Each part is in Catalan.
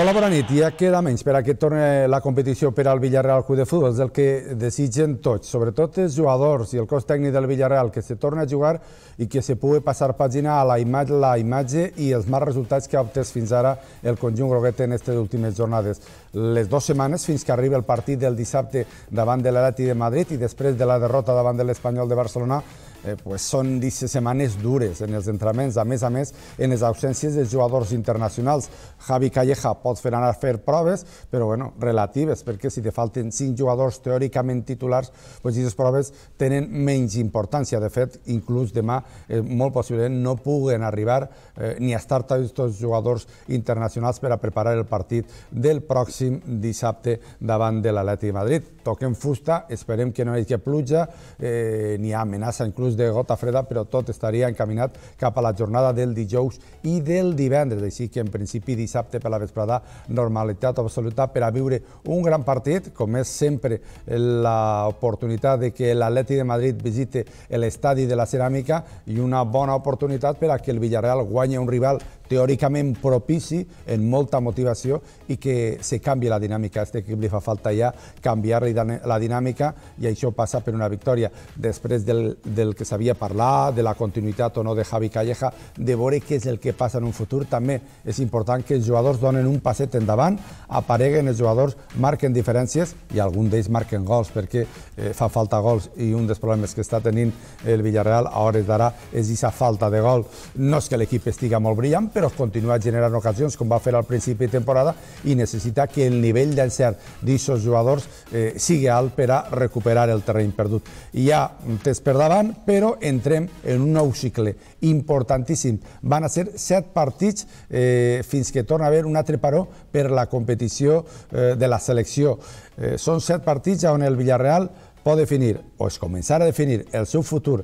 Hola, bona nit. Ja queda menys per a que torni la competició per al Villarreal Club de Futbol. És el que desitgen tots, sobretot els jugadors i el cos tècnic del Villarreal, que se torni a jugar i que se pugui passar pàgina a la imatge, la imatge i els mals resultats que ha obtès fins ara el conjunt groguet en aquestes últimes jornades. Les dues setmanes fins que arriba el partit del dissabte davant de l'Atleti de Madrid i després de la derrota davant de l'Espanyol de Barcelona eh, pues són aquestes setmanes dures en els entrenaments, a més a més en les ausències dels jugadors internacionals. Javi Calleja pot fer anar a fer proves, però bueno, relatives, perquè si te falten cinc jugadors teòricament titulars, pues aquestes proves tenen menys importància. De fet, inclús demà, eh, molt possiblement, no puguen arribar eh, ni a estar tots els jugadors internacionals per a preparar el partit del pròxim dissabte davant de l'Atleti de Madrid. Toquem fusta, esperem que no hi hagi pluja, eh, ni amenaça inclús inclús de gota freda, però tot estaria encaminat cap a la jornada del dijous i del divendres, així que en principi dissabte per la vesprada normalitat absoluta per a viure un gran partit, com és sempre l'oportunitat de que l'Atleti de Madrid visite l'estadi de la Ceràmica i una bona oportunitat per a que el Villarreal guanyi un rival teòricament propici, en molta motivació i que se canvi la dinàmica. A aquest equip li fa falta ja canviar la dinàmica i això passa per una victòria. Després del, del que s'havia parlat, de la continuïtat o no de Javi Calleja, de veure què és el que passa en un futur, també és important que els jugadors donen un passet endavant, apareguen els jugadors, marquen diferències i algun d'ells marquen gols perquè eh, fa falta gols i un dels problemes que està tenint el Villarreal a hores d'ara és aquesta falta de gol. No és que l'equip estiga molt brillant, però continua generant ocasions com va fer al principi de temporada i necessita que el nivell d'encert d'aquests jugadors eh, sigui alt per a recuperar el terreny perdut. Hi ha un test per davant, però entrem en un nou cicle importantíssim. Van a ser set partits eh, fins que torna a haver un altre paró per la competició eh, de la selecció. Eh, són set partits on el Villarreal pot definir o es començar a definir el seu futur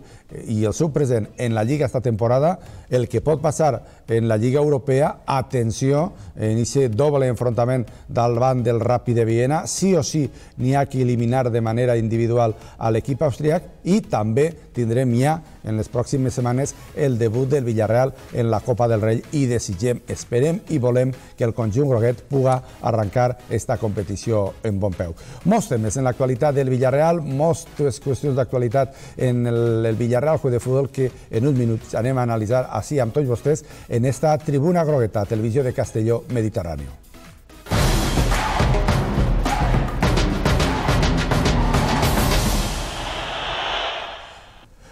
i el seu present en la Lliga esta temporada, el que pot passar en la Lliga Europea, atenció, en aquest doble enfrontament davant del Ràpid de Viena, sí o sí n'hi ha que eliminar de manera individual a l'equip austríac i també tindrem ja en les pròximes setmanes el debut del Villarreal en la Copa del Rei i desitgem, esperem i volem que el conjunt groguet puga arrencar esta competició en bon peu. Molts temes en l'actualitat del Villarreal, moltes qüestions d'actualitat en el, el Villarreal Juego de Futbol que en uns minuts anem a analitzar així amb tots vostès en esta tribuna grogueta, televisió de Castelló Mediterrani.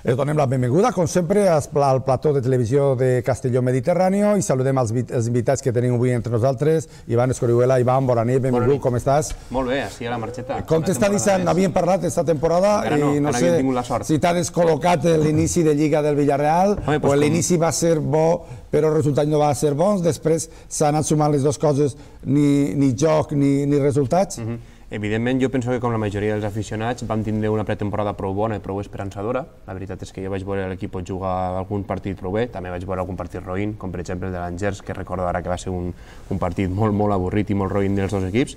Es donem la benvinguda, com sempre, al plató de televisió de Castelló Mediterrani i saludem els, els invitats que tenim avui entre nosaltres. Ivan Escorihuela, Ivan, bona nit, benvingut, com estàs? Molt bé, així a la marxeta. Com t'està dissent? Havíem parlat aquesta temporada Encara no, i no sé si t'ha descol·locat l'inici de Lliga del Villarreal Home, pues o l'inici va ser bo però el resultat no va ser bons, després s'han anat sumant les dues coses, ni, ni joc ni, ni resultats. Uh mhm. -huh. Evidentment, jo penso que com la majoria dels aficionats vam tindre una pretemporada prou bona i prou esperançadora. La veritat és que jo vaig veure l'equip jugar algun partit prou bé, també vaig veure algun partit roïn, com per exemple el de l'Angers, que recordo ara que va ser un, un partit molt, molt avorrit i molt roïn dels dos equips.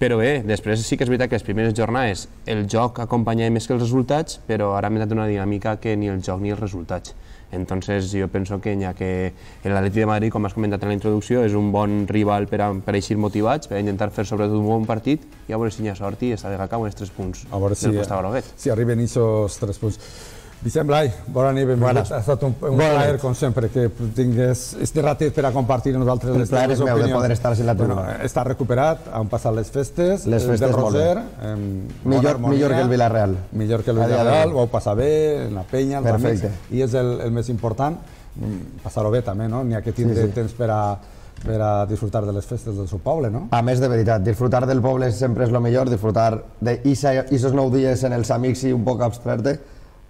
Però bé, després sí que és veritat que les primeres jornades el joc acompanyava més que els resultats, però ara m'he donat una dinàmica que ni el joc ni els resultats. Entonces yo pienso que ya que el Atleti de Madrid, com has comentat en la introducció, és un bon rival per a, per a eixir motivats, per a intentar fer sobretot un bon partit i a veure si hi ha sort i està de cau en els tres punts a veure si, del Costa Groguet. Si arriben aquests tres punts. Vicent Blai, bona nit, benvingut. Ha estat un, un plaer, com sempre, que tingués este ratet per a compartir amb nosaltres les teves opinions. meu de poder estar la. Bueno, està recuperat, han passat les festes, les festes del Roser. Millor, millor que el Villarreal. Millor que el Villarreal, ho heu passat bé, en la penya, els Perfecte. amics, i és el, el més important, mm, passar-ho bé també, no? N'hi ha que tindre sí, sí. temps per a, per a disfrutar de les festes del seu poble, no? A més, de veritat, disfrutar del poble sempre és el millor, disfrutar d'aquests nou dies en els amics i un poc abstracte,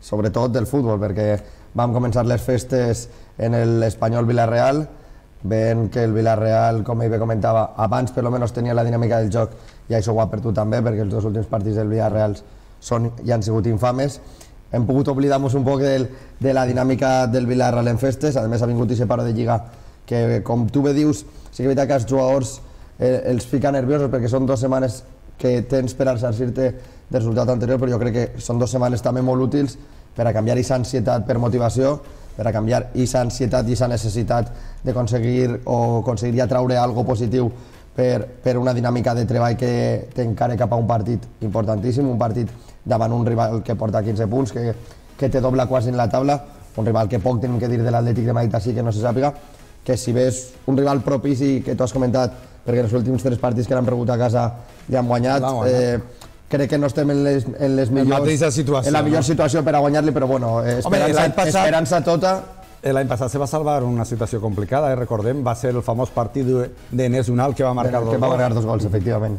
sobretot del futbol, perquè vam començar les festes en l'Espanyol Villarreal, veient que el Villarreal, com ell bé comentava, abans per almenys tenia la dinàmica del joc i això ho ha perdut també, perquè els dos últims partits del Villarreal són, ja han sigut infames. Hem pogut oblidar-nos un poc del, de la dinàmica del Villarreal en festes, a més ha vingut aquest paro de Lliga que, com tu bé dius, sí que és veritat que els jugadors eh, els fica nerviosos perquè són dues setmanes que tens per ressarcir-te del resultat anterior, però jo crec que són dues setmanes també molt útils per a canviar aquesta ansietat per motivació, per a canviar aquesta ansietat i aquesta necessitat d'aconseguir o aconseguir ja traure algo positiu per, per una dinàmica de treball que t'encare cap a un partit importantíssim, un partit davant un rival que porta 15 punts, que, que té doble quasi en la taula, un rival que poc tenim que dir de l'Atlètic de Madrid així que no se sàpiga, que si ves un rival propici que tu has comentat, perquè els últims tres partits que han rebut a casa ja han guanyat, guanyat. eh, crec que no estem en les, en les millors, mateixa situació, en la millor no? situació per a guanyar-li, però bueno, eh, Home, esperança, l'any passat- esperança tota, Eh, L'any passat se va salvar una situació complicada, eh? recordem, va ser el famós partit de- d'Enes Unal que va marcar que dos va gols. marcar dos gols, efectivament.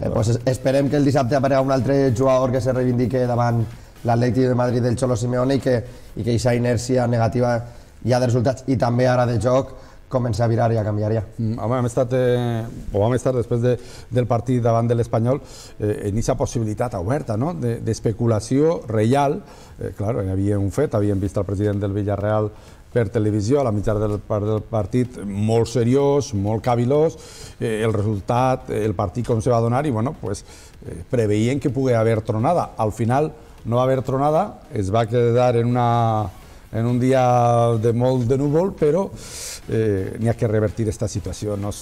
Eh, pues es- esperem que el dissabte aparega un altre jugador que se reivindique davant l'Atlètic de Madrid del Xolo Simeone i que, i que aquesta inèrcia negativa ja de resultats i també ara de joc comença a virar i a canviar ja. Mm, Home, hem estat, eh, o vam estar després de, del partit davant de l'Espanyol eh, en aquesta possibilitat oberta no? de- d'especulació de, real. Eh, clar, hi havia un fet, havíem vist el president del Villarreal per televisió a la mitjà del, del partit molt seriós, molt cavilós, eh, el resultat, el partit com se va donar i bueno, pues, eh, preveien que pugui haver tronada. Al final no va haver tronada, es va quedar en una en un dia de molt de núvol, però eh, n'hi ha que revertir aquesta situació, no,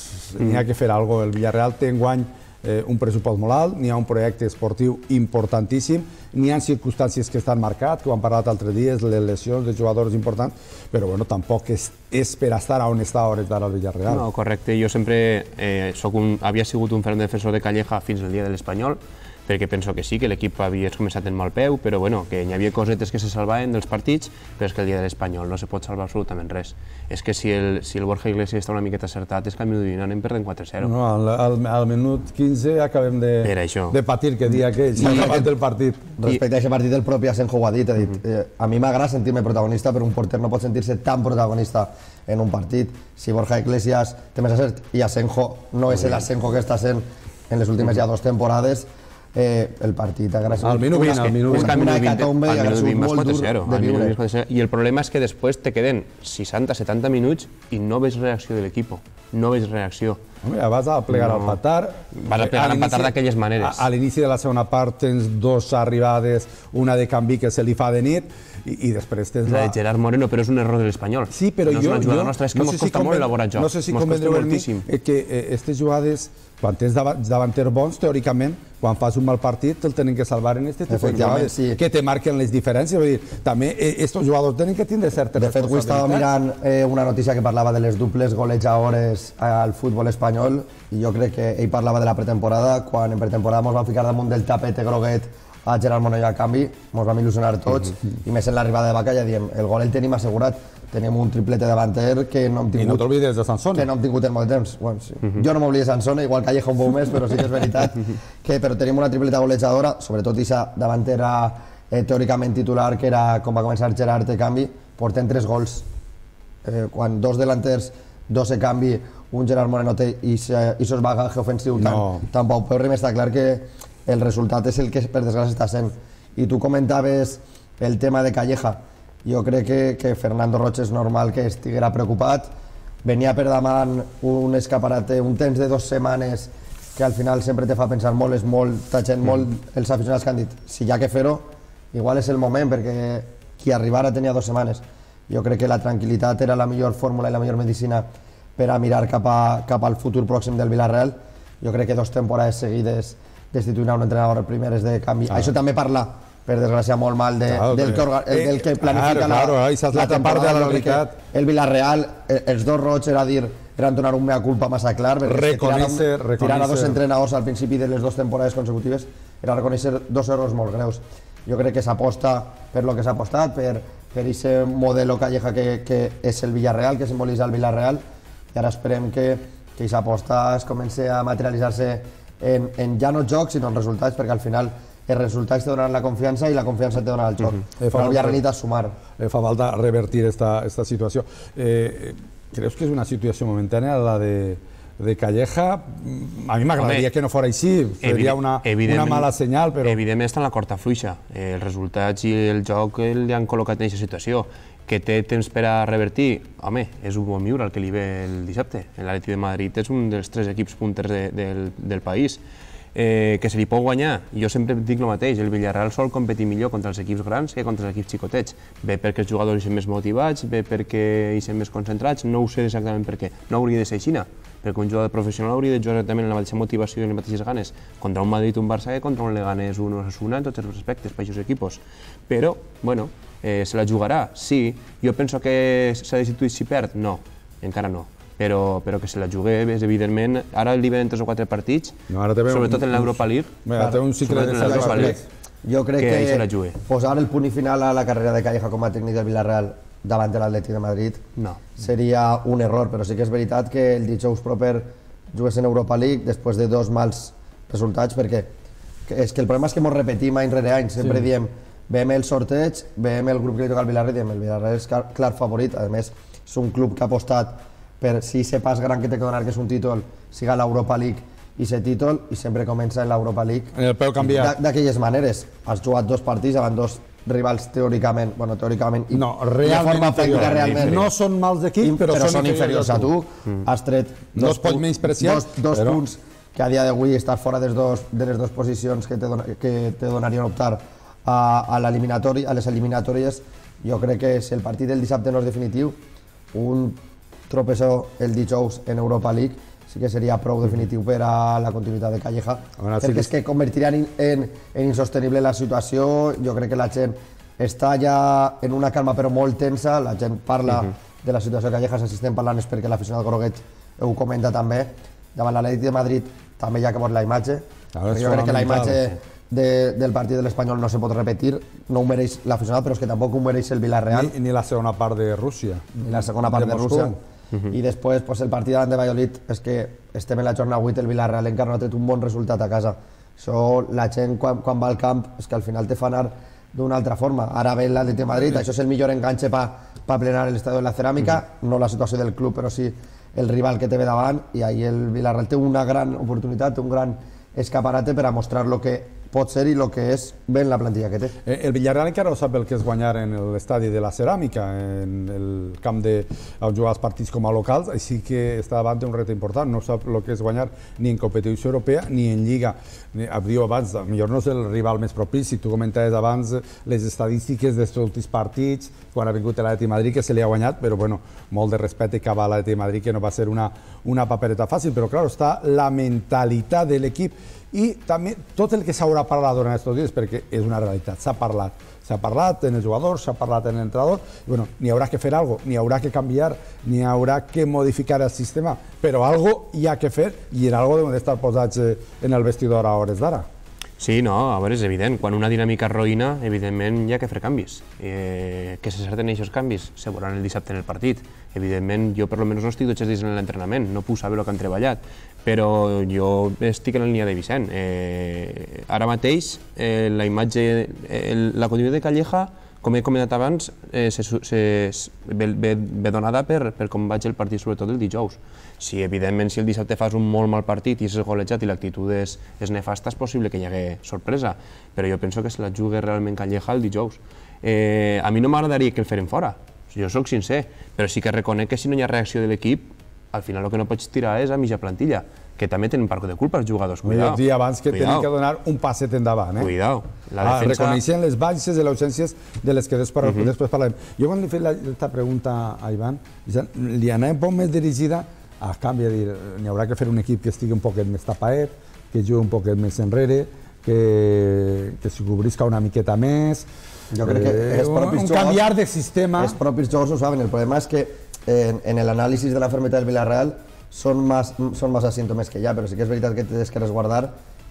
n'hi ha que fer alguna cosa. El Villarreal té enguany eh, un pressupost molt alt, n'hi ha un projecte esportiu importantíssim, n'hi ha circumstàncies que estan marcats, que ho hem parlat altres dies, les lesions de jugadors importants, però bueno, tampoc és, és per estar on està a hores d'ara el Villarreal. No, correcte. Jo sempre eh, soc un, havia sigut un ferm defensor de Calleja fins al dia de l'Espanyol, perquè penso que sí, que l'equip havia començat en mal peu, però bueno, que hi havia cosetes que se salvaven dels partits, però és que el dia de l'Espanyol no se pot salvar absolutament res. És que si el, si el Borja Iglesias està una miqueta acertat, és que al minut 20 anem perdent 4-0. No, al, al, al minut 15 acabem de, Era això. de patir que dia aquell, s'ha acabat el partit. Respecte a aquest partit, el propi Asenjo ho ha dit, ha dit eh, a mi m'agrada sentir-me protagonista, però un porter no pot sentir-se tan protagonista en un partit. Si Borja Iglesias té més acert i Asenjo no és l'Asenjo que està sent en les últimes ja dues temporades, eh, el partit ha sigut Al minut 20, al minut És que al una minut 20, hecatombe i ha sigut 20 molt dur 4-0. de viure. 20 vas 4-0. I el problema és que després te queden 60-70 minuts i no veus reacció de l'equip. No veus reacció. Ja vas a plegar No. al patar. Vas a plegar al patar d'aquelles maneres. A, a l'inici de la segona part tens dos arribades, una de canvi que se li fa de nit i, i després tens La la... de Gerard Moreno, però és un error de l'Espanyol. Sí, però no jo, és una jugada jo nostra, és que no sé si costa molt elaborar joc. No sé si Mos convendreu amb mi moltíssim. eh, que aquestes jugades, quan tens dava- davanters bons, teòricament, quan fas un mal partit, te'l tenen que salvar en aquest tipus de sí. que te marquen les diferències. Vull dir, també aquests jugadors tenen que tindre certes De fet, avui estava mirant eh, una notícia que parlava de les duples golejadores al futbol espanyol i jo crec que ell parlava de la pretemporada, quan en pretemporada ens vam ficar damunt del tapete groguet a Gerard Monell a canvi, ens vam il·lusionar tots i més en l'arribada de Vaca ja diem, el gol el tenim assegurat, tenim un triplete davanter que no hem I no tingut t'oblides de Sansone. que no hem tingut en molt de temps. Bueno, sí. Jo no m'oblido de Sansone, igual Calleja un poc més, però sí que és veritat que però tenim una tripleta golejadora, sobretot aquesta davantera eh, teòricament titular, que era com va començar Gerard de canvi, portem tres gols. Eh, quan dos delanters, dos de canvi, un Gerard Moreno té i sos bagaje ofensiu tan, No. tan Pau Peurrim, està clar que el resultat és el que per desgràcia està sent. I tu comentaves el tema de Calleja. Jo crec que, que Fernando Roig és normal que estiguera preocupat. Venia per davant un escaparate, un temps de dues setmanes que al final sempre te fa pensar molt, és molt, gent, molt els aficionats que han dit si hi ha que fer-ho, igual és el moment perquè qui arribara tenia dues setmanes. Jo crec que la tranquil·litat era la millor fórmula i la millor medicina per a mirar cap, a, cap al futur pròxim del Villarreal. Jo crec que dos temporades seguides destituint a un entrenador primeres de canvi. Això també parla, per desgràcia, molt mal de, Claro, del, que, orga- eh, del que planifica claro, claro, la, esa és l'altra part de la realitat. El Villarreal, eh, els dos roig era dir eren donar un mea culpa massa clar, perquè Reconèixer- tirar, a- tirar a dos entrenadors al principi de les dues temporades consecutives era reconèixer dos errors molt greus. Jo crec que s'aposta per lo que s'ha apostat, per, per aquest modelo calleja que, que és el Villarreal, que simbolitza el Villarreal, i ara esperem que, que aquesta aposta es comenci a materialitzar-se en, en ja no jocs, sinó en resultats, perquè al final els resultats te donen la confiança i la confiança te dona el joc. Eh, fa Però molt- Villarreal necessita sumar. eh, fa falta revertir esta, esta situació. Eh, ¿Creus que és una situació momentània la de, de Calleja? A mi m'agradaria que no fos així, seria una, una mala senyal, però... Evidentment està en la corta fluixa. Eh, els resultats i el joc li han col·locat en aquesta situació. Que té temps per a revertir, home, és un bon miure el que li ve el dissabte. L'Atleti de Madrid és un dels tres equips punters de, del, del país. Eh, que se li pot guanyar. Jo sempre dic el mateix, el Villarreal sol competir millor contra els equips grans que contra els equips xicotets. Bé perquè els jugadors hi més motivats, bé perquè hi més concentrats, no ho sé exactament per què. No hauria de ser així, perquè un jugador professional hauria de jugar exactament amb la mateixa motivació i les mateixes ganes contra un Madrid, un Barça que contra un Leganés, un Osasuna en tots els aspectes per aquests equipos. Però, bueno, eh, se la jugarà? Sí. Jo penso que s'ha destituït si perd? No, encara no però, però que se la jugué, és evidentment, ara li venen tres o quatre partits, no, ara sobretot un, en l'Europa League. Ara té un cicle de l'Europa League. Jo crec que, que la posar el punt i final a la carrera de Calleja com a tècnic del Villarreal davant de l'Atlètic de Madrid no. seria un error, però sí que és veritat que el dijous proper jugués en Europa League després de dos mals resultats, perquè és que el problema és que ens repetim any rere any, sempre sí. diem veiem el sorteig, veiem el grup que li toca al Villarreal, diem el Villarreal és clar favorit, a més és un club que ha apostat per si se pas gran que té que donar, que és un títol, siga l'Europa League i ser títol, i sempre comença en l'Europa League. En el peu canviat. D'aquelles maneres. Has jugat dos partits davant dos rivals teòricament, bueno, teòricament, no, realment de forma realment. No són mals d'equip, però, però, són, inferiors a tu. Mm. Has tret no dos, pots menyspreciar, dos, dos però... punts que a dia d'avui estàs fora des dos, de les dues posicions que te, dona, que te donarien optar a, a, a les eliminatòries. Jo crec que si el partit del dissabte no és definitiu, un tropezó el dijous en Europa League, sí que seria prou definitiu per a la continuïtat de Calleja, bueno, perquè sí que... és que convertiria en, en, en insostenible la situació, jo crec que la gent està ja en una calma però molt tensa, la gent parla uh -huh. de la situació de Calleja, si estem parlant és perquè l'aficionat groguet ho comenta també, davant l'Atlètic de Madrid també hi ha que veure la imatge, Ara jo crec que la imatge de, del partit de l'Espanyol no se pot repetir, no ho mereix l'aficionat, però és que tampoc ho mereix el Villarreal. Ni, ni la segona part de Rússia. Ni la segona part de, de Rússia. Uh -huh. i després pues, el partit davant de Valladolid és que estem en la jornada 8, el Villarreal encara no ha tret un bon resultat a casa això la gent quan, quan va al camp és que al final te fa anar d'una altra forma ara ve l'Atleti de Madrid, això és el millor enganxe per pa plenar l'estadi de la ceràmica uh -huh. no la situació del club però sí el rival que té ve davant i ahir el Villarreal té una gran oportunitat, un gran escaparate per a mostrar lo que pot ser i el que és ben la plantilla que té. Eh, el Villarreal encara no sap el que és guanyar en l'estadi de la Ceràmica, en el camp de jugar els partits com a locals, així que està davant d'un repte important, no sap el que és guanyar ni en competició europea ni en Lliga. Diu abans, millor no és el rival més propici, tu comentaves abans les estadístiques dels últims partits, quan ha vingut l'Atleti Madrid, que se li ha guanyat, però bueno, molt de respecte cap a l'Atleti Madrid, que no va ser una, una papereta fàcil, però clar, està la mentalitat de l'equip i també tot el que s'haurà parlat durant aquests dies, perquè és una realitat, s'ha parlat. S'ha parlat en els jugadors, s'ha parlat en l'entrenador, i bueno, n'hi haurà que fer alguna cosa, n'hi haurà que canviar, n'hi haurà que modificar el sistema, però algo hi ha que fer i en algo deuen d'estar posats eh, en el vestidor a hores d'ara. Sí, no, a veure, és evident. Quan una dinàmica roïna, evidentment hi ha que fer canvis. Eh, que s'acerten aquests canvis, se veuran el dissabte en el partit. Evidentment, jo per almenys no estic tots els dies en l'entrenament, no puc saber el que han treballat, però jo estic en la línia de Vicent. Eh, ara mateix, eh, la imatge, eh, la continuïtat de Calleja, com he comentat abans, eh, se, se, ve, ve, ve donada per, per com vaig el partit, sobretot el dijous. Si evidentment si el dissabte fas un molt mal partit i és golejat i l'actitud és, és nefasta, és possible que hi hagi sorpresa, però jo penso que se la jugui realment Calleja el dijous. Eh, a mi no m'agradaria que el feren fora, jo sóc sincer, però sí que reconec que si no hi ha reacció de l'equip, al final el que no pots tirar és a mitja plantilla, que també tenen part de culpa els jugadors. Cuidao. dir abans que tenen que donar un passet endavant. Eh? Cuidao. La ah, defensa... reconeixen les baixes i les ausències de les que després, uh -huh. després parlem. Jo quan li he fet aquesta pregunta a Ivan, li anava un poc més dirigida a canvi de dir, n'hi haurà que fer un equip que estigui un poquet més tapaet, que jugui un poquet més enrere, que, que s'hi cobrisca una miqueta més, jo crec que eh, els propis un, un canviar de sistema. Els propis jugadors ho saben, el problema és que en, en l'anàlisi de la fermeta del Villarreal són, més, són massa símptomes que hi ha, però sí que és veritat que tens que resguardar,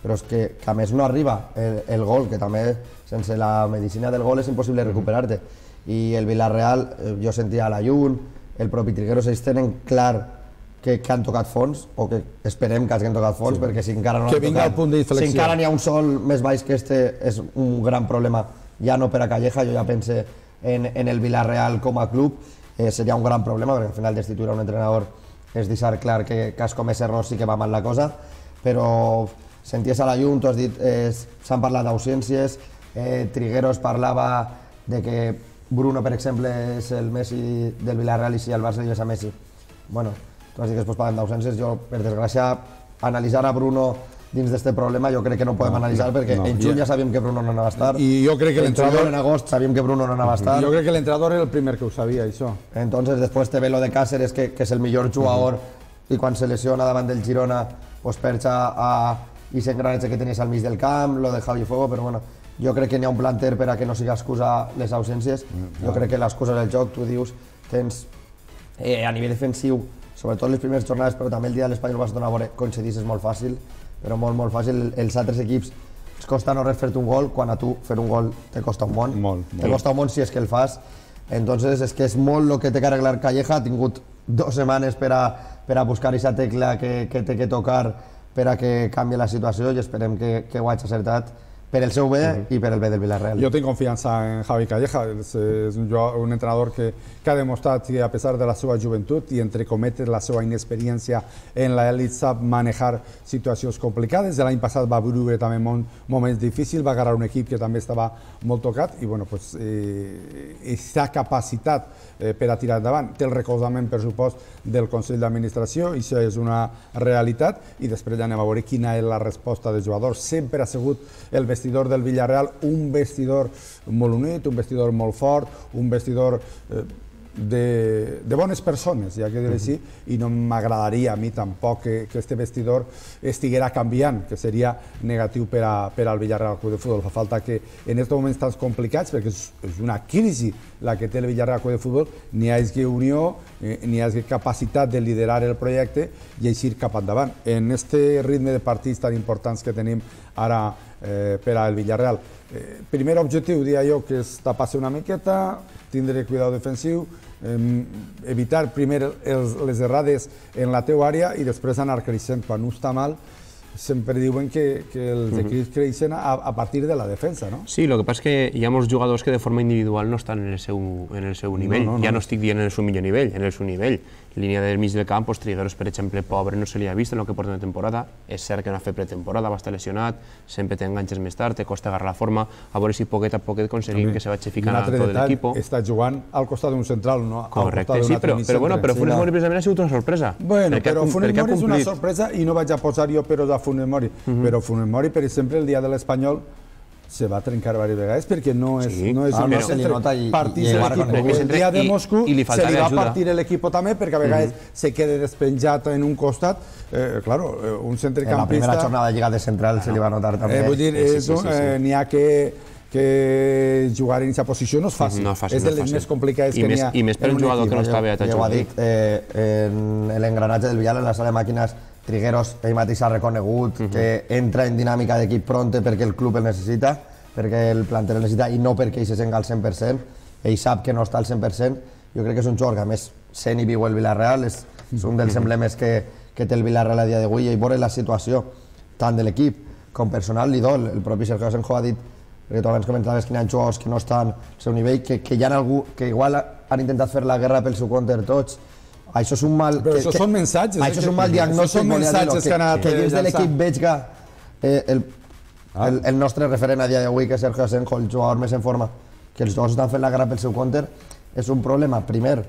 però és que, que a més no arriba el, el gol, que també sense la medicina del gol és impossible recuperar-te. I el Villarreal, eh, jo sentia a la Jun, el propi Trigueros, ells tenen clar que, que han tocat fons, o que esperem que hagin tocat fons, sí. perquè si encara no que vinga tocat, punt si encara n'hi ha un sol més baix que este, és un gran problema, ja no per a Calleja, jo ja pense en, en el Villarreal com a club, eh, seria un gran problema, perquè al final destituir un entrenador és deixar clar que, que has comès errors i que va mal la cosa, però senties a la Llum, tu has dit, eh, s'han parlat d'ausències, eh, Trigueros parlava de que Bruno, per exemple, és el Messi del Villarreal i si el Barça li a Messi. Bueno, tu has dit que després parlem d'ausències, jo, per desgràcia, analitzar a Bruno dins d'aquest problema jo crec que no podem No, analitzar perquè no, en juny ja- ja sabíem que Bruno no anava a estar. I jo crec que en l'entrenador- en agost sabíem que Bruno no anava a estar. Jo crec que l'entrenador era el primer que ho sabia, això. Entonces después te ve lo de Cáceres, que, que es el millor jugador, i quan se lesiona davant del Girona, pues perxa a i s'engranatge que tenies al mig del camp, lo de Javi Fuego, però bueno, jo crec que n'hi ha un planter per a que no siga excusa les ausències. Jo crec que l'excusa del joc, tu dius, tens eh, a nivell defensiu, sobretot les primeres jornades, però també el dia de l'Espanyol vas donar a veure, concedís és molt fàcil, però molt, molt fàcil. Els altres equips els costa no res fer-te un gol, quan a tu fer un gol te costa un món. Molt, Te molt. costa un món si és que el fas. Entonces, és que és molt el que té que arreglar Calleja. Ha tingut dues setmanes per a, per a buscar aquesta tecla que, que té que tocar per a que canvi la situació i esperem que, que ho hagi acertat per el seu bé i per el bé del Villarreal. Jo tinc confiança en Javi Calleja, és, és un, un entrenador que, que ha demostrat que a pesar de la seva joventut i entre cometes la seva inexperiència en l'elit sap manejar situacions complicades. L'any passat va viure també mon, moments difícils, va agarrar un equip que també estava molt tocat i bueno, pues, eh, aquesta capacitat eh, per a tirar endavant. Té el recolzament, per supost, del Consell d'Administració, i això és una realitat, i després ja anem a veure quina és la resposta dels jugadors. Sempre ha sigut el vestidor del Villarreal un vestidor molt unit, un vestidor molt fort, un vestidor eh, de, de bones persones, ja que dir així, i no m'agradaria a mi tampoc que, que este vestidor estiguera canviant, que seria negatiu per, a, per al Villarreal Club de Futbol. Fa falta que en aquests moments tan complicats, perquè és, és una crisi la que té el Villarreal Club de Futbol, n'hi hagi unió, eh, n'hi hagi capacitat de liderar el projecte i eixir cap endavant. En este ritme de partits tan importants que tenim ara eh, per al Villarreal, eh, primer objectiu, diria jo, que és tapar-se una miqueta, tindre cuidado defensiu, eh, evitar primer els, les errades en la teua àrea i després anar creixent. Quan no està mal, sempre diuen que, que els equips creixen a, a partir de la defensa, no? Sí, el que passa és que hi ha molts jugadors que de forma individual no estan en el seu, en el seu nivell. no, no. Ja no estic dient en el seu millor nivell, en el seu nivell. Línia del mig del camp, pues, Trigueros, per exemple, pobre, no se li ha vist en el que porta de temporada. És cert que no ha fet pretemporada, va estar lesionat, sempre té enganxes més tard, te costa agarrar la forma, a veure si poquet a poquet aconseguim que se vagi ficant a tot l'equip. està jugant al costat d'un central, no al Correcte, sí, però, però, bueno, però Funes. Mori precisament ha sigut una sorpresa. Bueno, perquè ha però cum- Funes ha Mori és una sorpresa i no vaig a posar jo però a Funes Mori. Però Funes Mori, per exemple, el dia de l'Espanyol se va trencar diverses vegades perquè no és, Sí, no és ah, un no, se li nota i- partits i- i. El dia de I- Moscou i li se li va ajuda. partir l'equip també perquè a vegades se queda despenjat en un costat. Eh, claro, eh, un En la primera jornada de Lliga de Central se li va notar també. Eh, vull dir, Sí, sí, sí, sí, sí. eh, n'hi ha que, que jugar en aquesta posició no és fàcil. No és fàcil, és de no és les fàcil. més complicades I que n'hi ha i més per un jugador equip. que no està bé Ja ho ha dit, eh, en l'engranatge del Vial, en la sala de màquines, Trigueros ell mateix ha reconegut que entra en dinàmica d'equip pronte perquè el club el necessita, perquè el planter el necessita i no perquè ell se senga al 100%. Ell sap que no està al 100%. Jo crec que és un que a més sent i viu el Villarreal, és, és un dels emblemes que, que té el Villarreal a dia d'avui i veure la situació tant de l'equip com personal li dol. El propi Sergio Asenjo ha dit perquè tu abans comentaves que hi ha jugadors que no estan al seu nivell, que, que hi ha algú que igual han intentat fer la guerra pel seu compte tots. Això és un mal... Però que, això que, són mensatges, Això eh, és un que- mal diagnòstic. són mensatges que han anat que dins de l'equip veig que eh, el, el, el nostre referent a dia d'avui, que és Sergio Asenjo, el jugador més en forma, que els jugadors estan fent la guerra pel seu compte, és un problema, primer,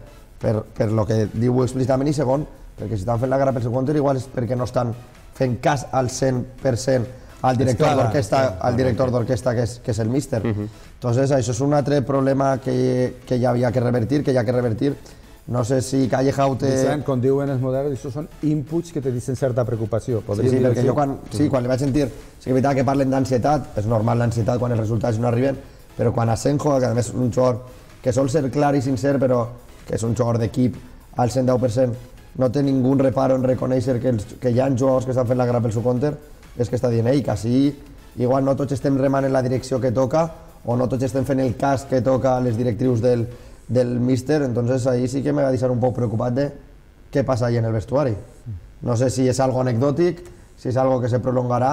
per, per lo que diu explícitament, i segon, perquè si estan fent la guerra pel seu compte, igual és perquè no estan fent cas al 100% al director d'orquestra, al director d'orquestra que, és, que és el míster. Entonces, això és un altre problema que, que hi havia que revertir, que hi ha que revertir. No sé si Calleja ho té... Vicent, com diuen els moderns, això són inputs que te dicen certa preocupació. Sí, Podríem sí, dir perquè jo quan, sí, quan li vaig sentir, sí que és veritat que parlen d'ansietat, és normal l'ansietat quan els resultats no arriben, però quan Asenjo, que a més és un jugador que sol ser clar i sincer, però que és un jugador d'equip al 110%, no té ningú reparo en reconèixer que, els, que hi ha jugadors que estan fent la guerra pel seu compte, és que està dient ell, que així igual no tots estem remant en la direcció que toca o no tots estem fent el cas que toca les directrius del, del míster, entonces ahí sí que me va deixar un poc preocupat de què passa ahí en el vestuari. No sé si és algo anecdòtic, si és algo que se prolongarà,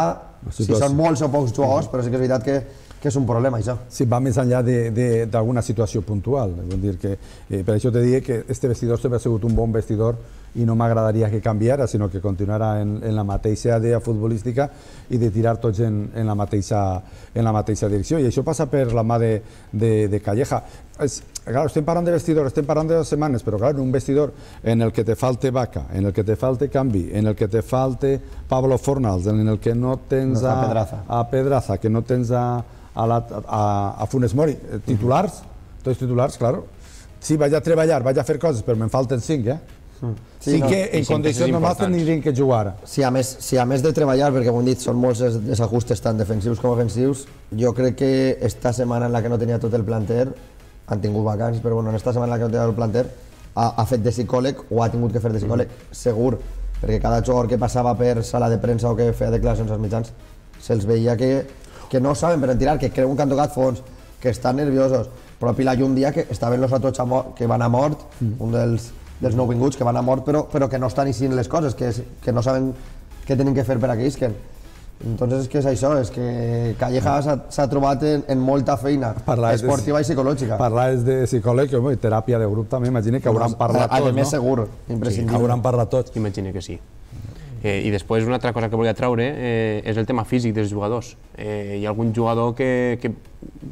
si són molts o pocs jugadors, però sí que és veritat que, que és un problema això. Sí, va més enllà de- de- d'alguna situació puntual. Vull dir que, eh, per això te dic que este vestidor sempre ha sigut un bon vestidor i no m'agradaria que canviara, sinó que continuara en, en la mateixa idea futbolística i de tirar tots en, en, la mateixa, en la mateixa direcció. I això passa per la mà de, de, de Calleja. Es, claro, estem parlant de vestidor, estem parlant de dues setmanes, però clar, un vestidor en el que te falte Vaca, en el que te falte Canvi, en el que te falte Pablo Fornals, en el que no tens No a, Pedraza. a Pedraza, que no tens a, a, la, a, a Funes Mori, eh, titulars, tots titulars, claro. Sí, vaig a treballar, vaig a fer coses, però me'n falten cinc, eh? Sí, sí no, que en condicions normals tindrien que jugar. Si a, més, si a més de treballar, perquè ho hem dit, són molts desajustes tant defensius com ofensius, jo crec que esta setmana en la que no tenia tot el planter, han tingut vacances, però bueno, en esta setmana que no tot el planter, ha, ha fet de psicòleg o ha tingut que fer de psicòleg, segur, perquè cada jugador que passava per sala de premsa o que feia declaracions als mitjans, se'ls veia que, que no saben per on tirar, que creuen que han tocat fons, que estan nerviosos. Propi la un dia que estaven los atots que van a mort, un dels, dels nouvinguts que van a mort, però, però que no estan eixint les coses, que, és, que no saben què tenen que fer per a que isquen. Entonces és que és això, és que Calleja s'ha s'ha trobat en, en molta feina Parlaves de- esportiva i psicològica. Parlaves de psicòleg home, i teràpia de grup també, imagina que hauran parlat tots, a més no? segur, Sí, imprescindible. hauran parlat tots. Imagina que sí. Eh, I després una altra cosa que volia traure eh, és el tema físic dels jugadors. Eh, hi ha algun jugador que, que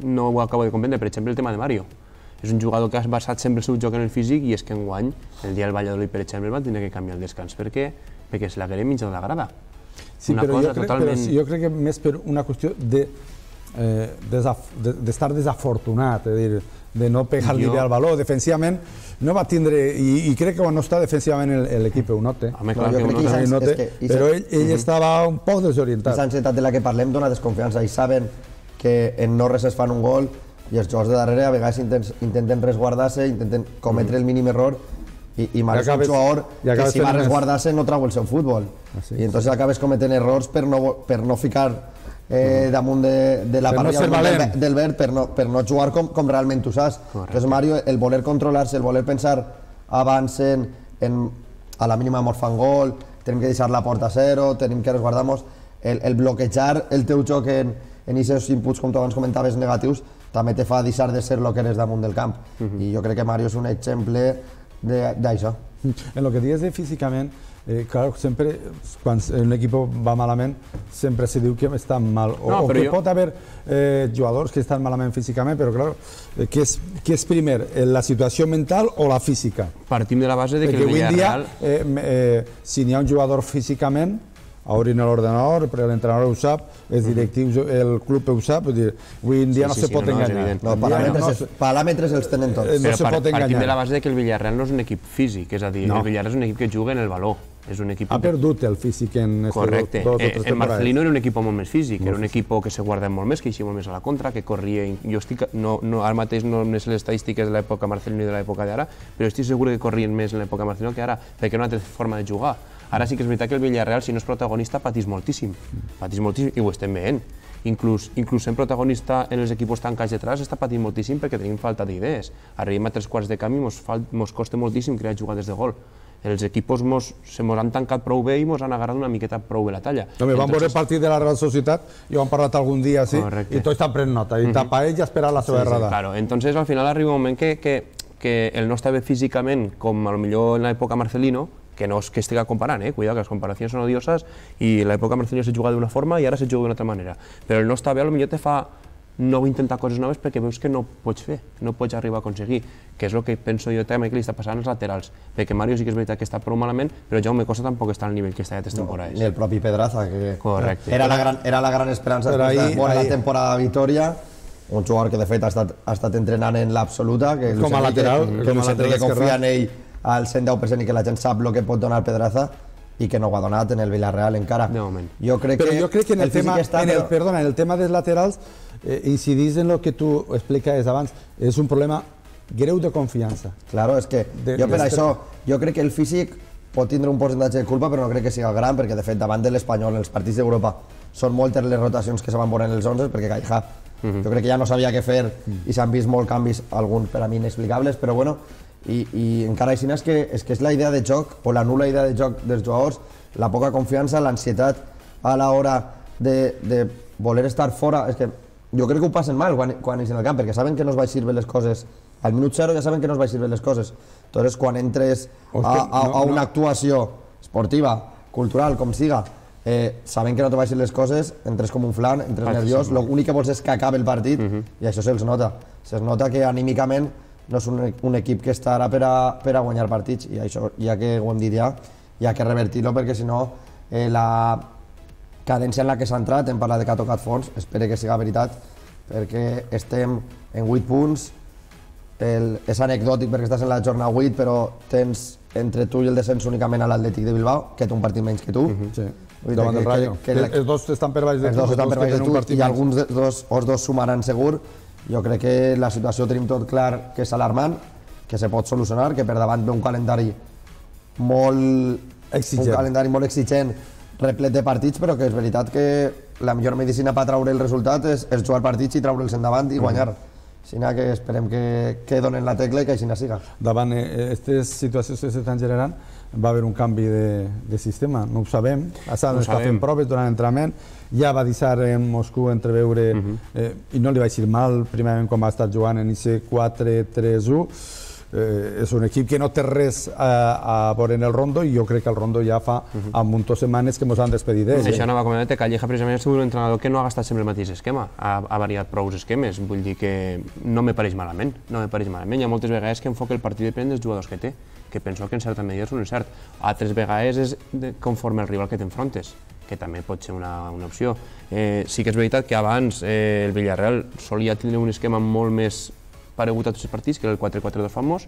no ho acabo de comprendre, per exemple el tema de Mario. És un jugador que ha basat sempre el seu joc en el físic i és que enguany, el dia del Valladolid, per exemple, van tenir que canviar el descans perquè, perquè se l'hagueren menjat de la grada. Sí, una però cosa jo crec, totalment... però jo crec que més per una qüestió de eh, desaf- de- d'estar desafortunat, és a dir, de no pegar-li Jo- bé al valor. Defensivament no va tindre, i, i crec que no està defensivament el- l'equip ho note. Home, No, clar, jo que crec que note, és que- però ell, ell estava un poc desorientat. Aquesta ansietat de la que parlem dona desconfiança i saben que en no res es fan un gol i els jugadors de darrere a vegades intenten, intenten resguardar-se, intenten cometre el mínim error i, i Mario és un acabes- jugador que acabes si va a resguardar-se no trau el seu futbol. Ah, sí, i entonces acabes cometent errors per no, per no ficar eh, damunt de, de la Per no parrilla damunt del, del verd per no, per no jugar com, com realment tu saps. Entonces Mario, el voler controlar-se, el voler pensar abans en, en a la mínima mos fan gol, tenim que deixar la porta a zero, tenim que resguardar-nos, el, el bloquejar el teu joc en, en aquests inputs, com tu abans comentaves, negatius, també te fa deixar de ser el que eres damunt del camp. I jo crec que Mario és un exemple d'això. En lo que dius de físicament, eh, claro, sempre, quan un equip va malament, sempre se diu que està mal. O, No, o que jo- pot haver eh, jugadors que estan malament físicament, però claro, eh, què és, què és primer, eh, la situació mental o la física? Partim de la base de que Perquè el avui en dia, Villarreal... eh, eh, si n'hi ha un jugador físicament, obrin l'ordenador, però l'entrenador ho sap, els directius, el club ho sap, vull dir, avui en dia Sí, no sí, se sí, pot no, enganyar. No, en paràmetres, no paràmetres els tenen tots. Eh, no Però se par- pot partim enganyar. de la base de que el Villarreal no és un equip físic, és a dir, No. el Villarreal és un equip que juga en el valor. És un equip Ha perdut el físic en Correcte. dos o Eh, tres el temporades. Marcelino era un equip molt més físic, era un equip que se guardava molt més, que eixia molt més a la contra, que corria... Jo estic, no, no, ara mateix no sé les estadístiques de l'època Marcelino i de l'època d'ara, però estic segur que corrien més en l'època Marcelino que ara, perquè era una altra forma de jugar. Ara sí que és veritat que el Villarreal, si no és protagonista, patís moltíssim. Patís moltíssim, i ho estem veient. Inclús, inclús sent protagonista en els equips tancats detrás està patint moltíssim perquè tenim falta d'idees. Arribem a tres quarts de camí i mos, fal, mos costa moltíssim crear jugades de gol. Els equipos mos, se mos han tancat prou bé i mos han agarrat una miqueta prou bé la talla. Home, vam veure el partit de la Real Societat i ho han parlat algun dia, sí, Correcte. i tots estan prenent nota, i tapa ell i espera la seva errada. Claro, entonces al final arriba un moment que, que, que el no està bé físicament com a lo millor en l'època Marcelino, que no és que estigui comparant, eh? cuidado, que les comparacions són odioses i l'època Marcelino se juga d'una forma i ara se juga d'una altra manera. Però el no està bé, millor te fa no intentar coses noves perquè veus que no pots fer, no pots arribar a aconseguir, que és el que penso jo també que li està passant als laterals, perquè Mario sí que és veritat que està prou malament, però Jaume Costa tampoc està al nivell que està altres temporades. Ni el propi Pedraza, que Correcte. era la gran, era la gran esperança Però després ahí- de bona ahí- temporada a Vitoria, un jugador que de fet ha estat, ha estat entrenant en l'absoluta, que Com a lateral, que com a Luis lateral Enrique confia en ell al 110% i que la gent sap el que pot donar Pedraza i que no ho ha donat en el Villarreal encara. De moment. Jo crec Però que jo crec que en el, físic tema, està, en el, però- perdona, en el tema dels laterals, eh, incidís en el que tu explicaves abans, és un problema greu de confiança. Claro, és que De- jo per això, jo crec que el físic pot tindre un percentatge de culpa, però no crec que sigui gran, perquè de fet davant de l'Espanyol, en els partits d'Europa, són moltes les rotacions que se van veure en els 11, perquè Calleja jo crec que ja no sabia què fer i s'han vist molts canvis, alguns per a mi inexplicables, però bueno, i, i encara així és que, és que és la idea de joc, o la nula idea de joc dels jugadors, la poca confiança, l'ansietat a l'hora de, de voler estar fora, és que jo crec que ho passen mal quan, quan eixen al camp, perquè saben que no es va bé les coses. Al minut zero ja saben que no es va bé les coses. Entonces, quan entres a, a, a una actuació esportiva, cultural, com siga, eh, sabent que no te baixen les coses, entres com un flan, entres Ah, nerviós, sí. l'únic que vols és que acabi el partit i això se'ls nota. Se'ls nota que anímicament no és un, un equip que estarà per a, per a guanyar partits i això, ja que ho hem dit ja, hi ha que revertir-lo perquè si no eh, la cadència en la que s'ha entrat, hem parlat de que ha tocat fons, espero que siga veritat, perquè estem en 8 punts, el, és anecdòtic perquè estàs en la jornada 8, però tens entre tu i el descens únicament a l'Atlètic de Bilbao, que té un partit menys que tu. Sí. Vull dir Davant que- del Rayo. que- que la- Els dos estan per baix de els tu, dos estan per baix de tu i alguns dels dos, els dos sumaran segur. Jo crec que la situació tenim tot clar que és alarmant, que se pot solucionar, que per davant ve un calendari molt Exigent. un calendari molt exigent, replet de partits, però que és veritat que la millor medicina per treure el resultat és, és jugar partits i treure'ls endavant i guanyar. Així que esperem que, que donen la tecla i que així siga. davant aquestes situacions que s'estan generant va haver un canvi de, de sistema, no ho sabem, Assad No ho està sabem. fent proves durant l'entrenament, ja va deixar en Moscou entreveure, eh, i no li va dir mal, primerament com va estar jugant en IC 4-3-1, eh, és un equip que no té res a, a veure en el Rondo i jo crec que el Rondo ja fa amb un tot setmanes que ens han despedit d'ell. Això anava a comentar que Calleja precisament és un entrenador que no ha gastat sempre el mateix esquema, ha, ha variat prou esquemes, vull dir que no me pareix malament, no me pareix malament. Hi ha moltes vegades que enfoca el partit depèn dels jugadors que té, que penso que en certa medida és un encert. Altres vegades és conforme al rival que t'enfrontes, que també pot ser una, una opció. Eh, sí que és veritat que abans eh, el Villarreal solia tindre un esquema molt més paregut a tots els partits, que era el 4-4-2 famós.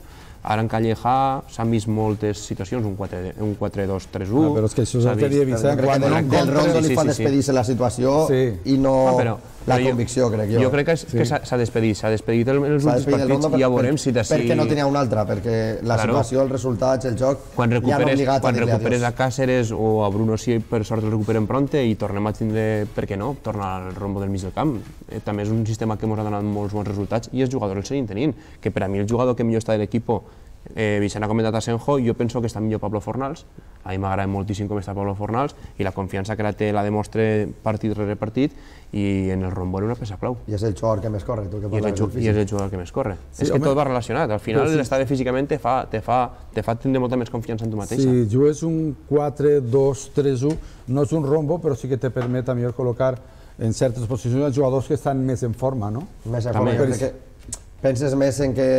Ara en Calleja s'han vist moltes situacions, un 4 un 4-2-3-1. Ah, però és que això és s'ha el que vist- havia vist? Crec Quan que en un contra- Rondo li fa despedir-se la situació Sí. i no Ah, però- la però jo- convicció, crec jo. Jo crec que, s'ha s'ha despedit, s'ha despedit el- els últims partits Rondo i ja per- veurem si d'ací... Perquè no tenia un altre, perquè la Claro. situació, els resultats, el joc, Quan ja recuperes, obligat quan a recuperes a Càceres o a Bruno, si per sort el recuperem pronte i tornem a tindre, per què no, tornar al rombo del mig del camp. Eh, també és un sistema que ens ha donat molts bons resultats i els jugadors els seguim tenint, que per a mi el jugador que millor està de l'equip Eh, Vicent ha comentat a Senjo, jo penso que està millor Pablo Fornals, a mi m'agrada moltíssim com està Pablo Fornals i la confiança que la té la demostra partit rere partit i en el rombo era una peça clau. I és el jugador que més corre, tu que I és, el, del i és el jugador que més corre. Sí, és que home. tot va relacionat. Al final, sí. l'estar físicament te fa, te, fa, te fa tindre molta més confiança en tu mateixa. Si jugues un 4-2-3-1, no és un rombo, però sí que te permet a millor col·locar en certes posicions els jugadors que estan més en forma, no? Més en forma, que penses més en que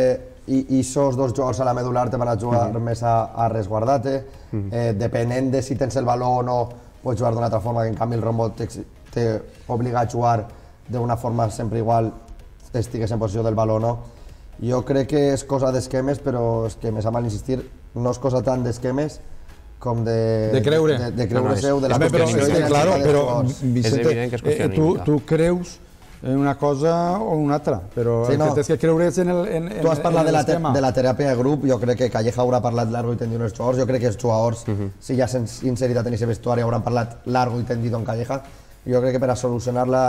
i, i sos dos jugadors a la medular te van a jugar més a, a resguardar-te, eh, depenent de si tens el valor o no, pots jugar d'una altra forma, que en canvi el rombo t'obliga a jugar d'una forma sempre igual, estigues en posició del valor o no. Jo crec que és cosa d'esquemes, però és que me sap mal insistir, no és cosa tant d'esquemes com de... De creure. De, de No, no, és- creure-seu, de la però, però, jugadors. Vicente, evident que és qüestió eh, tu, tu creus una cosa o una altra, però Sí, el no. que tens que creure és en el en, en, Tu has parlat en de la, de la teràpia de grup, jo crec que Calleja haurà parlat largo i tendido amb els jugadors, jo crec que els jugadors, si hi ha sinceritat en aquest vestuari, hauran parlat largo i tendido amb Calleja. Jo crec que per a solucionar la,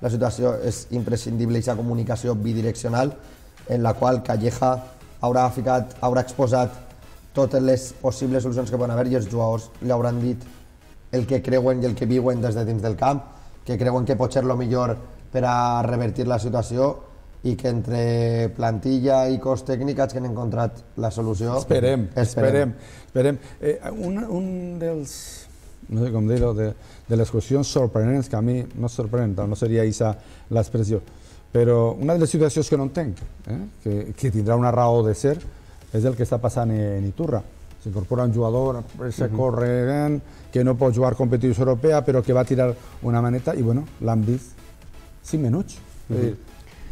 la situació és imprescindible aquesta comunicació bidireccional en la qual Calleja haurà, ficat, haurà exposat totes les possibles solucions que poden haver i els jugadors li hauran dit el que creuen i el que viuen des de dins del camp, que creuen que pot ser el millor per a revertir la situació i que entre plantilla i cos tècnic que han encontrat la solució. Esperem, esperem. esperem. Eh, un, un dels, no sé com dir-ho, de, de les qüestions sorprenents, que a mi no és sorprenent, no seria aquesta l'expressió, però una de les situacions que no entenc, eh, que, que tindrà una raó de ser, és el que està passant en Iturra. S'incorpora un jugador, pressa, uh -huh. corrent, que no pot jugar competició europea, però que va tirar una maneta, i bueno, l'han vist 5 minuts. Uh -huh.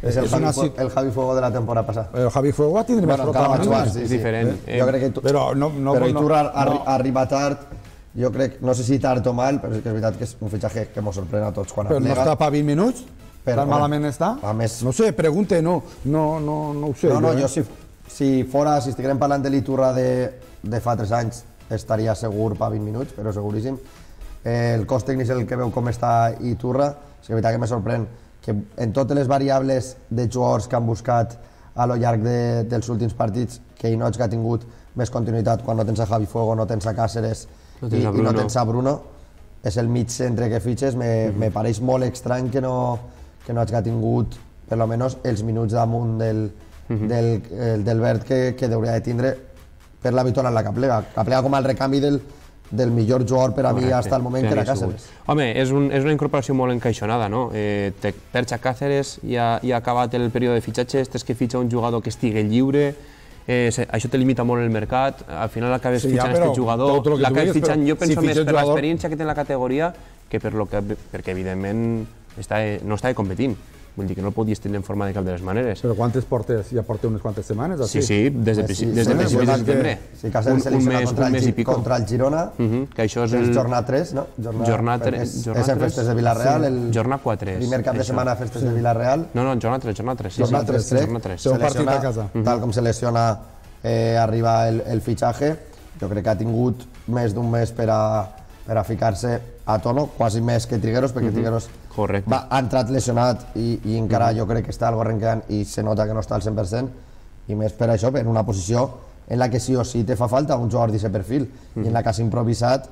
És el, és Javi, una sit- el Javi Fuego de la temporada passada. el Javi Fuego va tindre Bueno, més protagonisme. sí, és sí. diferent. Eh, Jo crec que tu, Però no, no, però no, Iturra arri no. arriba tard, jo crec, no sé si tard o mal, però és que és veritat que és un fitxatge que ens sorprèn a tots quan Però no aplega. està pa 20 minuts? Però, Tan malament està? a més- No sé, pregunte, no, no, no, no ho sé. No, no, eh? jo si, si fora, si estiguem parlant de l'Iturra de, de fa 3 anys, estaria segur pa 20 minuts, però seguríssim. Eh, el cos tècnic és el que veu com està Iturra, és que és veritat que me sorprèn que en totes les variables de jugadors que han buscat a lo llarg de, dels últims partits, que Inoch que ha tingut més continuïtat quan no tens a Javi Fuego, no tens a Cáceres No i, tens a i no tens a Bruno, és el mig centre que fitxes, me, me pareix molt estrany que no, que no hagi tingut per lo menos els minuts damunt del, del, el, del verd que, que hauria de tindre per l'habitual en la Caplega. Caplega com el recanvi del, del millor jugador per a mi hasta el moment que era. Cáceres. Home, és, un, és una incorporació molt encaixonada, no? Eh, te perxa Cáceres, ja, ja ha acabat el període de fitxatges, tens que fitxar un jugador que estigui lliure, eh, això te limita molt el mercat, al final acabes Sí, ja, fitxant però aquest jugador, l'acabes fitxant, jo penso si més per l'experiència que té en la categoria que per lo que, perquè evidentment està, no està competint. Vull dir que no el podies tenir en forma de cap de les maneres. Però quantes portes? Ja porta unes quantes setmanes? Sí, Així? sí, des de, Sí, principi- sí, des de sí, principis de setembre. Sí, mes, contra, un el, mes i Gi- pico. contra el Girona, Uh -huh, que això és que el... jornada 3, no? Jornada tres- és, jornada és en festes de Villarreal, Sí, el jornada quatre és, primer cap de això. setmana festes de Villarreal, No, no, jornada 3, jornada 3. Sí, jornada sí, 3, crec, jornada 3. Sí, un partit a casa. tal com se lesiona eh, arriba el, el fitxatge, jo crec que ha tingut més d'un mes per a, per a ficar-se a tono, quasi més que Trigueros, perquè Trigueros Correcte. va, ha entrat lesionat i, i encara jo crec que està algo arrencant i se nota que no està al 100%, i més per això, per una posició en la que sí o sí te fa falta un jugador d'aquest perfil, i en la que has improvisat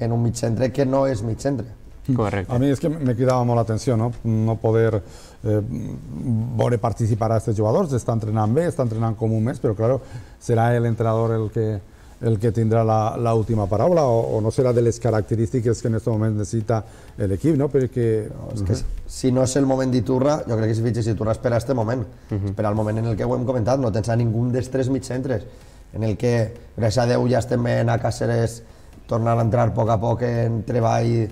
en un mig centre que no és mig centre. Correcte. A mí es que me cridaba molt l'atenció, no? No poder eh, veure participar a aquests jugadors, està entrenant bé, està entrenant com un mes, però claro, serà el entrenador el que, el que tindrà la, la última paraula o, o no serà de les característiques que en aquest moment necessita l'equip, no? Perquè És que si no és el moment d'Iturra, jo crec que si fitxes Iturra és per a este moment, per al moment en el que ho hem comentat, no tens a ningú dels tres mitcentres, en el que, gràcies a Déu, ja estem veient a Càceres tornar a entrar a poc a poc en treball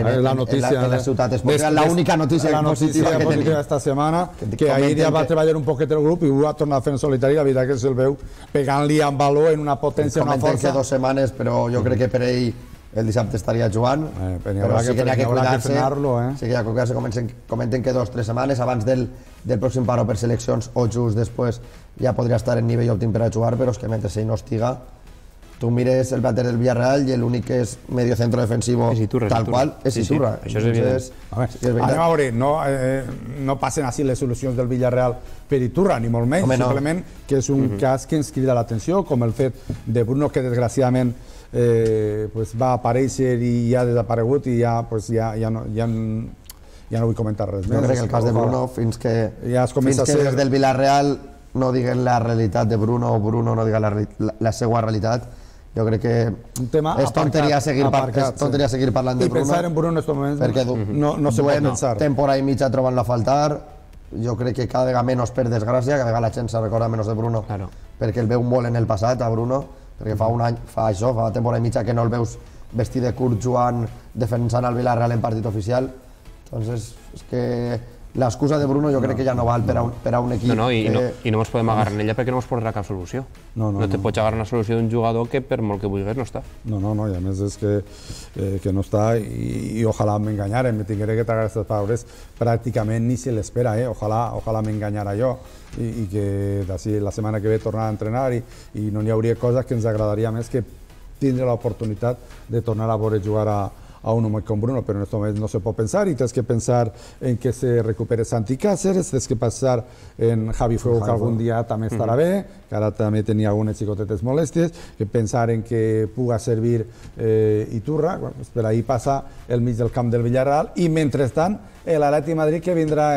en, Eh, la en, notícia en, la, en la ciutat esportiva, l'única notícia la positiva notícia que positiva tenim. esta setmana, Que que, ahir ja va que- treballar un poquet el grup i ho ha tornat a fer en solitari, la veritat que se'l veu pegant-li amb valor en una potència, una Comenten que força. dos setmanes, però jo crec que per ell el dissabte estaria jugant, Eh, però n'hi però sí que que n'hi ha que n'hi que cuidar-se, eh? sí que hi ha que cuidar-se, comenten, comenten que dos, tres setmanes abans del, del pròxim paro per seleccions o just després ja podria estar en nivell òptim per a jugar, però és que mentre ell no estiga, tu mires el bater del Villarreal i l'únic que és medio centro defensivo És Iturra, tal qual és Sí, sí, Iturra. això és evident. A veure, sí és veritat. anem a veure, no, eh, no passen així les solucions del Villarreal per Iturra, ni molt menys, Home, no. simplement que és un cas que ens crida l'atenció, com el fet de Bruno, que desgraciadament eh, pues va aparèixer i ja ha desaparegut i ja, pues ja, ja, no, ja, ja no vull comentar res Jo més. crec que el cas de. Bruno, fins que, Ja es fins comença a que ser- des del Villarreal no diguen la realitat de Bruno o Bruno no diga la, la, la seva realitat, jo crec que un tema és tonteria, aparcat, seguir, par aparcat, és tonteria seguir parlant de I Bruno. pensar en Bruno en estos moments perquè du- no, no se pot pensar. temporada i mitja trobant-la a faltar, jo crec que cada vegada menys per desgràcia, cada vegada la gent se recorda menys de Bruno, Claro. perquè el veu molt en el passat, a Bruno, perquè fa un any, fa això, fa temporada i mitja que no el veus vestit de curt jugant, defensant el Villarreal en partit oficial, entonces és que l'excusa de Bruno jo crec que ja no val per a un, per a un equip No, no, i, que, no, i no ens podem agarrar en ella perquè no ens portarà cap solució. No, no, no te no. pots agarrar una solució d'un jugador que per molt que vulguis no està. No, no, no, i a més és que, eh, que no està i, i ojalà m'enganyaren, me tingué que tragar aquestes paraules, pràcticament ni se l'espera, eh? ojalà, ojalà m'enganyara jo i, i que d'ací la setmana que ve tornar a entrenar i, i no n'hi hauria coses que ens agradaria més que tindre l'oportunitat de tornar a veure jugar a, a un home com Bruno, però en aquest moment no se pot pensar i tens que pensar en que se recupere Santi Cáceres, tens que pensar en Javi Fuego, que algun dia també estarà bé, que ara també tenia algunes xicotetes molèsties, que pensar en que puga servir eh, Iturra, bueno, pues per ahí passa el mig del camp del Villarreal, i mentrestant l'Atleti Madrid que vindrà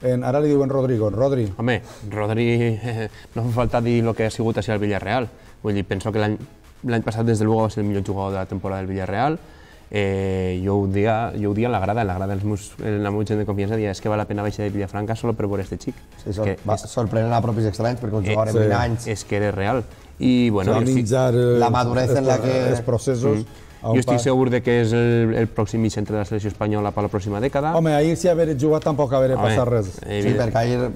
en, ara li diuen Rodrigo, Rodri, Home, Rodri, eh, no fa falta dir el que ha sigut així al Villarreal. Vull dir, penso que l'any l'any passat, des de luego, va ser el millor jugador de la temporada del Villarreal. Eh, jo, ho dia, jo ho dia en la grada, en la grada dels meus, en la meva gent de confiança, dia, és que val la pena baixar de Villafranca solo per veure este xic. sí, sor, que va, és, sorprenent a propis estranys perquè un Eh, jugador en sí. 20 anys és que era real. I, bueno, minjar eh, la madurez en la que- els processos. a un jo estic pas. segur de que és el, el pròxim mig centre de la selecció espanyola per la pròxima dècada. Home, ahir si haver jugat tampoc haver passat res. Sí, evident. perquè ahir,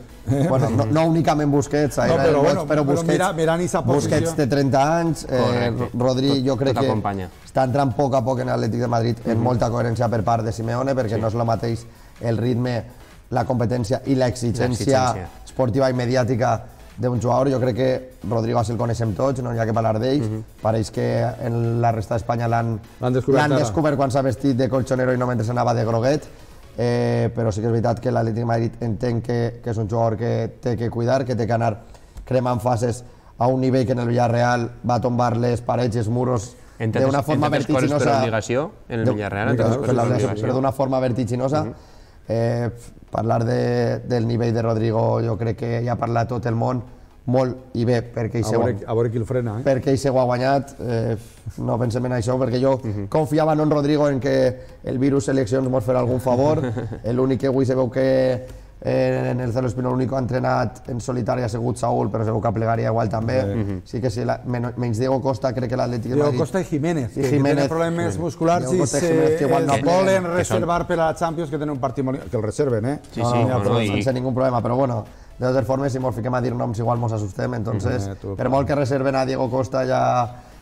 bueno, no, no únicament Busquets, ahir No, però bueno, però però Busquets, mira- mirant Busquets té 30 anys, eh. Rodri jo crec tot que acompanya. està entrant a poc a poc en l'Atlètic de Madrid en molta coherència per part de Simeone, perquè no és el mateix el ritme, la competència i L'exigència. esportiva i mediàtica d'un jugador. Jo crec que Rodrigo sí el coneixem tots, no hi ha que parlar d'ell. Pareix que en la resta d'Espanya l'han descobert descobert quan s'ha vestit de colchonero i no mentre s'anava de groguet. Eh, però sí que és veritat que l'Atlètic de Madrid entenc que, que és un jugador que té que cuidar, que té que anar cremant fases a un nivell que en el Villarreal va tombar les parets i els muros d'una forma entre altres coses vertiginosa. per obligació, en el de- Villarreal, entre altres per coses per l'obligació, obligació. però d'una forma vertiginosa. eh, parlar de, del nivell de Rodrigo, jo crec que ja ha parlat tot el món, molt i bé perquè ell A veure, a veure qui el frena, eh? perquè ell ho ha guanyat, eh, no pensem en això, perquè jo confiava en en Rodrigo en que el virus seleccions mos farà algun favor, l'únic que avui se veu que eh, en el Celo Espinol l'únic que ha entrenat en solitari ha sigut Saúl, però se veu que plegaria igual també. Sí. Que sí, la, men menys Diego Costa, crec que l'Atlètic de Diego Madrid... Costa i Jiménez, I que, Jiménez. que tenen problemes musculars Diego i se, Jiménez, que igual no volen que reservar per a la Champions, que tenen un partit molt... que el reserven, eh? Sí, no, sí, no, no, no, no, sense i- ningún problema, però bueno, de totes formes, si mos fiquem a dir noms, igual mos assustem, entonces, Eh, tu, per molt que reserven a Diego Costa i a,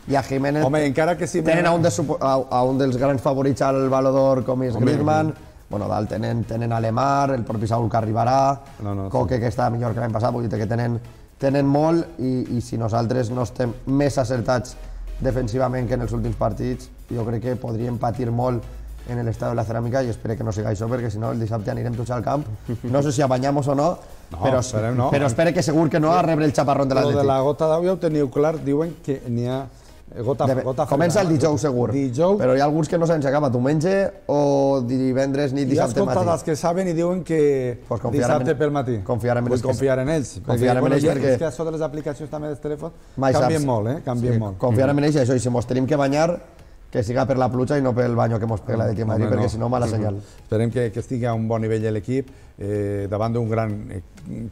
i a Jiménez, Home, encara que si... tenen a un, de, a, a un dels grans favorits al Balló d'Or, com és Griezmann, bueno, dalt tenen, tenen a Lemar, el propi Saúl que arribarà, No, no, Coque que està millor que l'any passat, vull dir que tenen, tenen molt i, i si nosaltres no estem més acertats defensivament que en els últims partits, jo crec que podríem patir molt en l'estadi de la ceràmica i espero que no siga això perquè si no el dissabte anirem tots al camp. No sé si abanyamos o no, No, però, esperem no. però espero que segur que no a rebre el xaparrón de Lo de l'Atlètic. la gota d'au ja ho teniu clar, diuen que n'hi ha gota, De- gota Comença el dijous segur, Dijous, però hi ha alguns que no saben si acaba diumenge o divendres nit, hi ha dissabte escoltat els matí. que saben i diuen que Pues dissabte en- pel matí. confiarem en que- confiar en ells. confiarem en ells perquè- És que això de les aplicacions també dels telèfons canvien molt, eh? Canvien Sí, molt. Confiarem en ells això, i si mos tenim que banyar, que siga per la pluja i no pel banyo que mos pega la de Madrid, Home, perquè si no, mala senyal. Esperem que, que estigui a un bon nivell l'equip eh, davant d'un gran eh,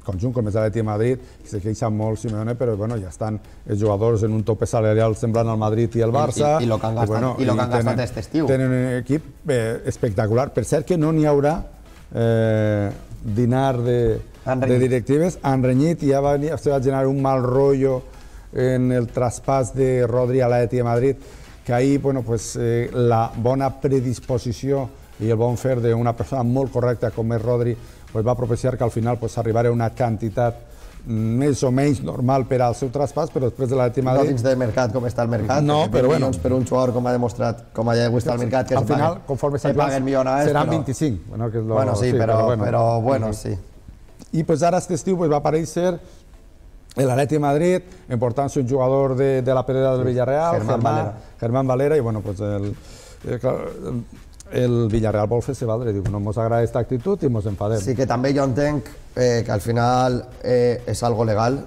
conjunt com és l'Atleti de Madrid, que se queixa molt Simeone, però bueno, ja estan els jugadors en un tope salarial semblant al Madrid i al Barça. i lo que han gastat- i lo que han gastat este estiu. Tenen un equip eh, espectacular. Per cert que no n'hi haurà eh, dinar de, de directives, han renyit i ja va, se va generar un mal rotllo en el traspàs de Rodri a l'Atleti de Madrid, que ahir bueno, pues, eh, la bona predisposició i el bon fer d'una persona molt correcta com és Rodri pues, va propiciar que al final pues, arribara a una quantitat més o menys normal per al seu traspàs, però després de de No dins del mercat com està el mercat, No, però 20 bueno. per un jugador com ha demostrat, com ja està el mercat, que al final, paguen, conforme se paguen seran però, 25. Bueno, que és lo, Bueno, sí, però, bueno. però bueno, sí. I pues ara aquest estiu pues, va aparèixer l'Atleti de Madrid, emportant-se un jugador de, de la Pedrera del Villarreal, Germán Valera. Germán Valera, i bueno, pues el, el, el Villarreal vol fer-se valdre, diu, no ens agrada aquesta actitud i ens enfadem. Sí que també jo entenc eh, que al final eh, és algo legal,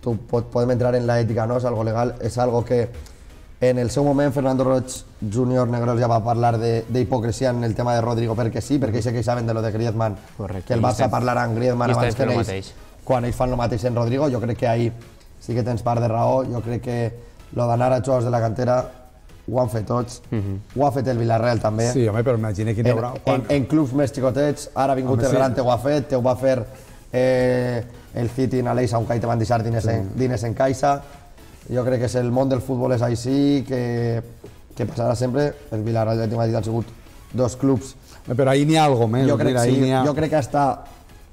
tu pot, podem entrar en la ètica, no? és algo legal, és algo que en el seu moment Fernando Roig Junior Negrol ja va parlar de- d'hipocresia en el tema de Rodrigo perquè sí, perquè sé que saben de lo de Griezmann, Correcte. que el Barça parlarà amb Griezmann abans que el ells, mateix. Quan ells fan el mateix en Rodrigo, jo crec que ahir sí que tens part de raó, jo crec que lo d'anar a jugadors de la cantera ho han fet tots, ho ha fet el Villarreal també, Sí, home, però imagina quin haurà... en, en clubs més xicotets, ara ha vingut Home, el sí. gran, te ho ha fet, te ho va fer eh, el City en Aleix, on te van deixar diners, en, diners en caixa. Jo crec que és el món del futbol és així, que, que passarà sempre. El Villarreal i el Madrid han sigut dos clubs. Però ahir n'hi ha alguna més. Jo crec, mira, sí, ha... jo crec que hasta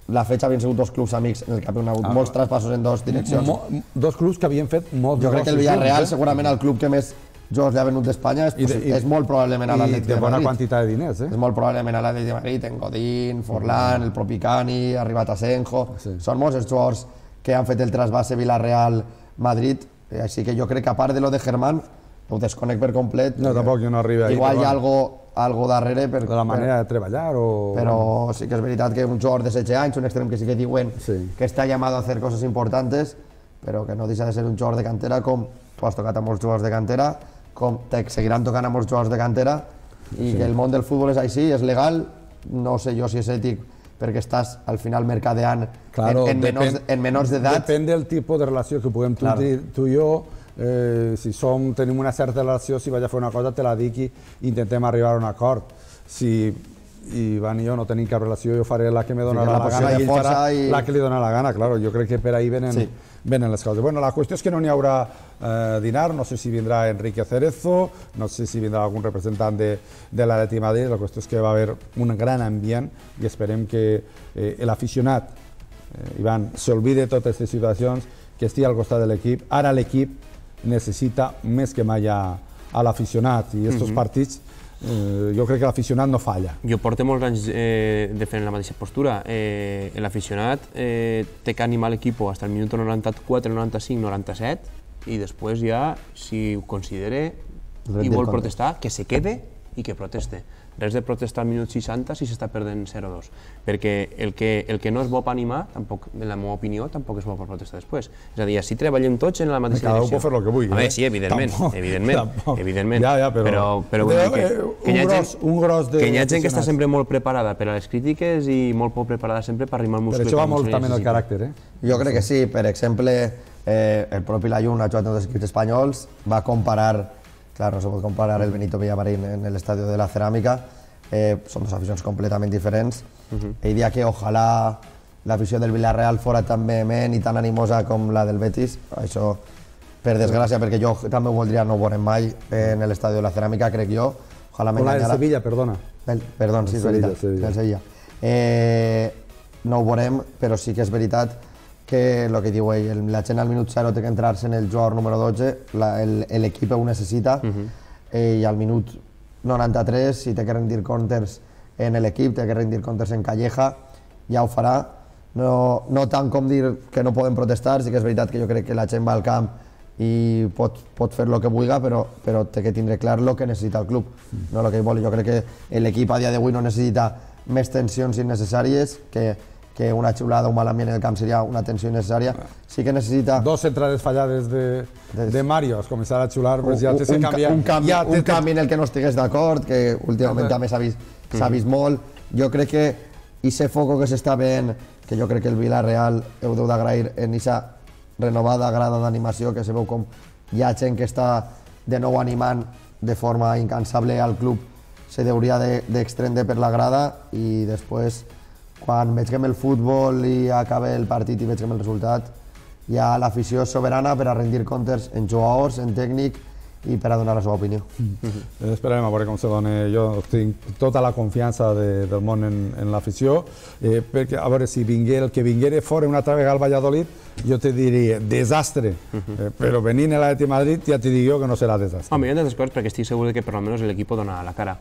la fetge havien sigut dos clubs amics en el que havien hagut molts traspassos en dues direccions. Mo, dos clubs que havien fet molts jo crec que el Villarreal, eh? segurament el club que més jocs li ha venut d'Espanya, és, de- i- és molt probablement a l'Atlètic de de bona Madrid. quantitat de diners, eh? És molt probablement a l'Atlètic de Madrid, en Godín, Forlán, el propi Cani, ha arribat a Senjo... Sí. Són molts els jugadors que han fet el trasbase Villarreal-Madrid, eh, així que jo crec que a part de lo de Germán, ho desconec per complet. No, tampoc jo no arribo ahí, Igual hi ha. Algo, darrere per, De la manera de treballar o... per, però sí que és veritat que un jugador de 16 anys, un extrem que sí que diuen Sí. que està llamado a hacer cosas importantes, però que no deixa de ser un jugador de cantera com tu has tocat a molts jugadors de cantera, com te seguiran tocant a molts jugadors de cantera i que el món del futbol és així, és legal, no sé jo si és ètic perquè estàs al final mercadeant Claro, en, en, menors, depèn- en menors d'edat. Depèn del tipus de relació que puguem tu, Claro. tu i jo. Eh, si som, tenim una certa relació, si vaig a fer una cosa, te la dic i intentem arribar a un acord. Si Ivan i jo no tenim cap relació, jo faré la que me donarà la la, gana i ell farà i- la que li dona la gana, claro. Jo crec que per ahí venen, Sí. venen les coses. Bueno, la qüestió és que no n'hi haurà eh, dinar, no sé si vindrà Enrique Cerezo, no sé si vindrà algun representant de, de l'Atleti de Madrid, la qüestió és que va haver un gran ambient i esperem que eh, l'aficionat eh, Ivan, s'olvide de totes aquestes situacions, que estigui al costat de l'equip. Ara l'equip necessita més que mai a, a l'aficionat i aquests partits eh, jo crec que l'aficionat no falla. Jo porto molts anys eh, defendent la mateixa postura. Eh, L'aficionat eh, té que animar l'equip fins al minut 94, 95, 97 i després ja, si ho considere i vol protestar, que se quede i que proteste. Res de protestar al minut 60 si s'està perdent 0-2, perquè el que, el que no és bo per animar, tampoc, en la meva opinió, tampoc és bo per protestar després. És a dir, si treballem tots en la mateixa Cada un direcció. pot fer el que vulgui, A veure, eh? sí, evidentment, Tampoc, evidentment, tampoc. evidentment. Ja, ja, però- però, però vull dir que, eh, que hi ha un gent, gros- un gros de que hi ha gent que està sempre molt preparada per a les crítiques i molt poc preparada sempre per arrimar el Per muscle. això va molt també en el caràcter, eh? Jo crec que sí, per exemple, eh, el propi Layun ha jugat en dos equips espanyols, va comparar, clar, no se pot comparar el Benito Villamarín en el estadio de la Ceràmica, eh, són dos aficions completament diferents. Uh -huh. Ell dia que ojalà l'afició del Villarreal fora tan vehement i tan animosa com la del Betis, això per desgràcia, perquè jo també ho voldria no veurem mai en l'estadi de la Ceràmica, crec jo. Ojalà Con la de m'enganyarà. Sevilla, perdona. Del, perdó, sí, és Sevilla, veritat, Sevilla. del Sevilla. Eh, no ho veurem, però sí que és veritat que el que diu ell, el- la gent al minut 0 té que entrar-se en el jugador número 12, la- el- l'equip ho necessita, eh, i al minut 93, si té que rendir comptes en l'equip, té que rendir comptes en Calleja, ja ho farà. No, no tant com dir que no poden protestar, sí que és veritat que jo crec que la gent va al camp i pot, pot fer el que vulgui, però, però té que tindre clar el que necessita el club, no el que vol. Jo crec que l'equip a dia d'avui no necessita més tensions innecessàries, que, que una xiulada o un mal ambient en el camp seria una tensió innecessària. Sí que necessita... Dos entrades fallades de, De- de Mario, es començar a xular, pues ja un, que canviar. un, canvi, ja un canvi en el que no estigués d'acord, que últimament també s'ha vist, s'ha vist molt. Jo crec que i ese foco que s'està veient, que jo crec que el Villarreal heu deu d'agrair en aquesta renovada grada d'animació, que se veu com hi ha gent que està de nou animant de forma incansable al club, se hauria d'extendre per la grada i després, quan veiem el futbol i acaba el partit i veiem el resultat, hi ha l'afició soberana per a rendir comptes en jugadors, en tècnic i per a donar la seva opinió. Eh, Esperarem a veure com se dona. Jo tinc tota la confiança de, del món en, en l'afició, eh, perquè a veure si vingué el que vinguera fora una altra vegada al Valladolid, jo te diria desastre, eh, però venint a l'Atleti Madrid ja te dic jo que no serà desastre. Home, hi ha tantes coses perquè estic segur de que per almenys l'equip dona la cara.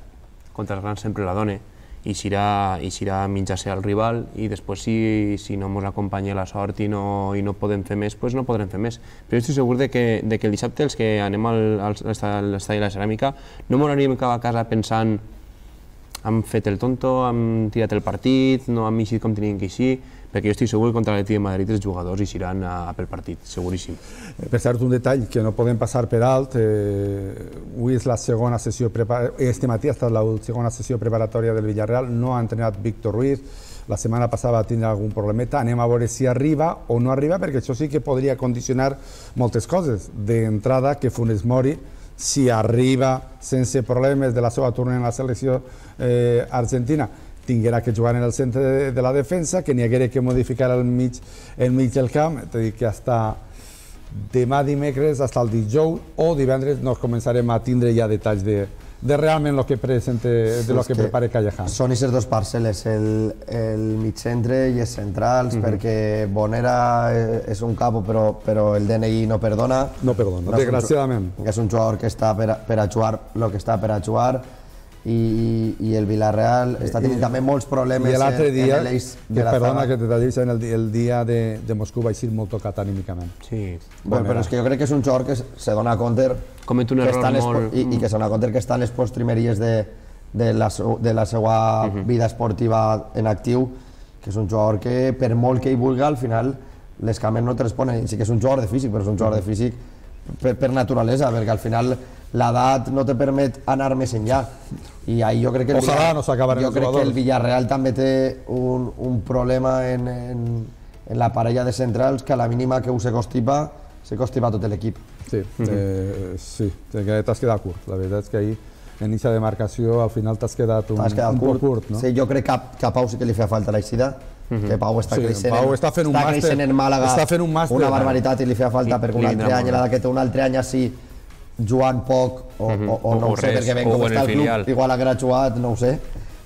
Contra els grans sempre la dona i serà, i serà mitjar-se al rival i després si, si no ens acompanya la sort i no, i no podem fer més, doncs no podrem fer més. Però estic segur de que, de que el dissabte els que anem al, al, a l'estadi de la ceràmica no m'anem cap a casa pensant hem fet el tonto, hem tirat el partit, no hem eixit com teníem que perquè jo estic segur que contra l'Atleti de Madrid els jugadors eixiran a, a pel partit, seguríssim. Eh, Per cert, un detall que no podem passar per alt, eh, avui és la segona sessió, este matí ha estat la segona sessió preparatòria del Villarreal, no ha entrenat Víctor Ruiz, la setmana passada va tindre algun problemeta, anem a veure si arriba o no arriba, perquè això sí que podria condicionar moltes coses. D'entrada, que Funes Mori, si arriba sense problemes de la seva torna en la selecció eh, argentina, tinguera que jugar en el centre de, de la defensa, que n'hi haguera que modificar el mig, el mig del camp, és a dir, que hasta demà dimecres, fins el dijous o divendres, nos començarem a tindre ja detalls de, de realment el que presente, de lo És que que prepare Callejan. Són aquestes dos parcel·les, el, el mig centre i els centrals, perquè Bonera eh, és un capo, però, però el DNI no perdona. No perdona, és un ju- desgraciadament. És un jugador que està per a, per a jugar el que està per a jugar i, i el Villarreal està tenint també molts problemes I l'altre dia, en l'eix que de la perdona que te tallis, en el, el dia de, de Moscou va ser molt tocat anímicament. Sí, Bueno, però és que jo crec que és un jugador que se dona compte Comet un error molt- i, i que se dona compte que està en les postrimeries de, de, la, de la seva vida esportiva en actiu, que és un jugador que per molt que hi vulgui al final les cames no et responen, sí que és un jugador de físic, però és un jugador de físic per, per naturalesa, perquè al final l'edat no te permet anar més enllà. I ahí jo crec que el Ojalà Villar- no jo crec que el. Villarreal també té un, un problema en, en, en la parella de centrals que a la mínima que ho se constipa, se constipa tot l'equip. Sí, eh, sí, te- que t'has quedat curt. La veritat és que ahir, en inicia de marcació, al final t'has quedat un, quedat un curt. curt, no? Sí, jo crec que, a- que a Pau sí que li feia falta l'eixida, que Pau està Sí, creixent, Pau està fent un màster- creixent en Màlaga està fent un màster. una barbaritat i li feia falta perquè un altre any, la que té un altre any així, jugant poc, o, o, o, O- no o ho sé, res, perquè ben com està el el club, igual haguera jugat, no ho sé,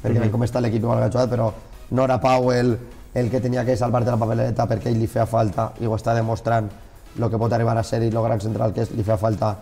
perquè ben com està l'equip igual haguera jugat, però no era Pau el, el que tenia que salvar de la papeleta perquè ell li feia falta i ho està demostrant el que pot arribar a ser i el gran central que és, li feia falta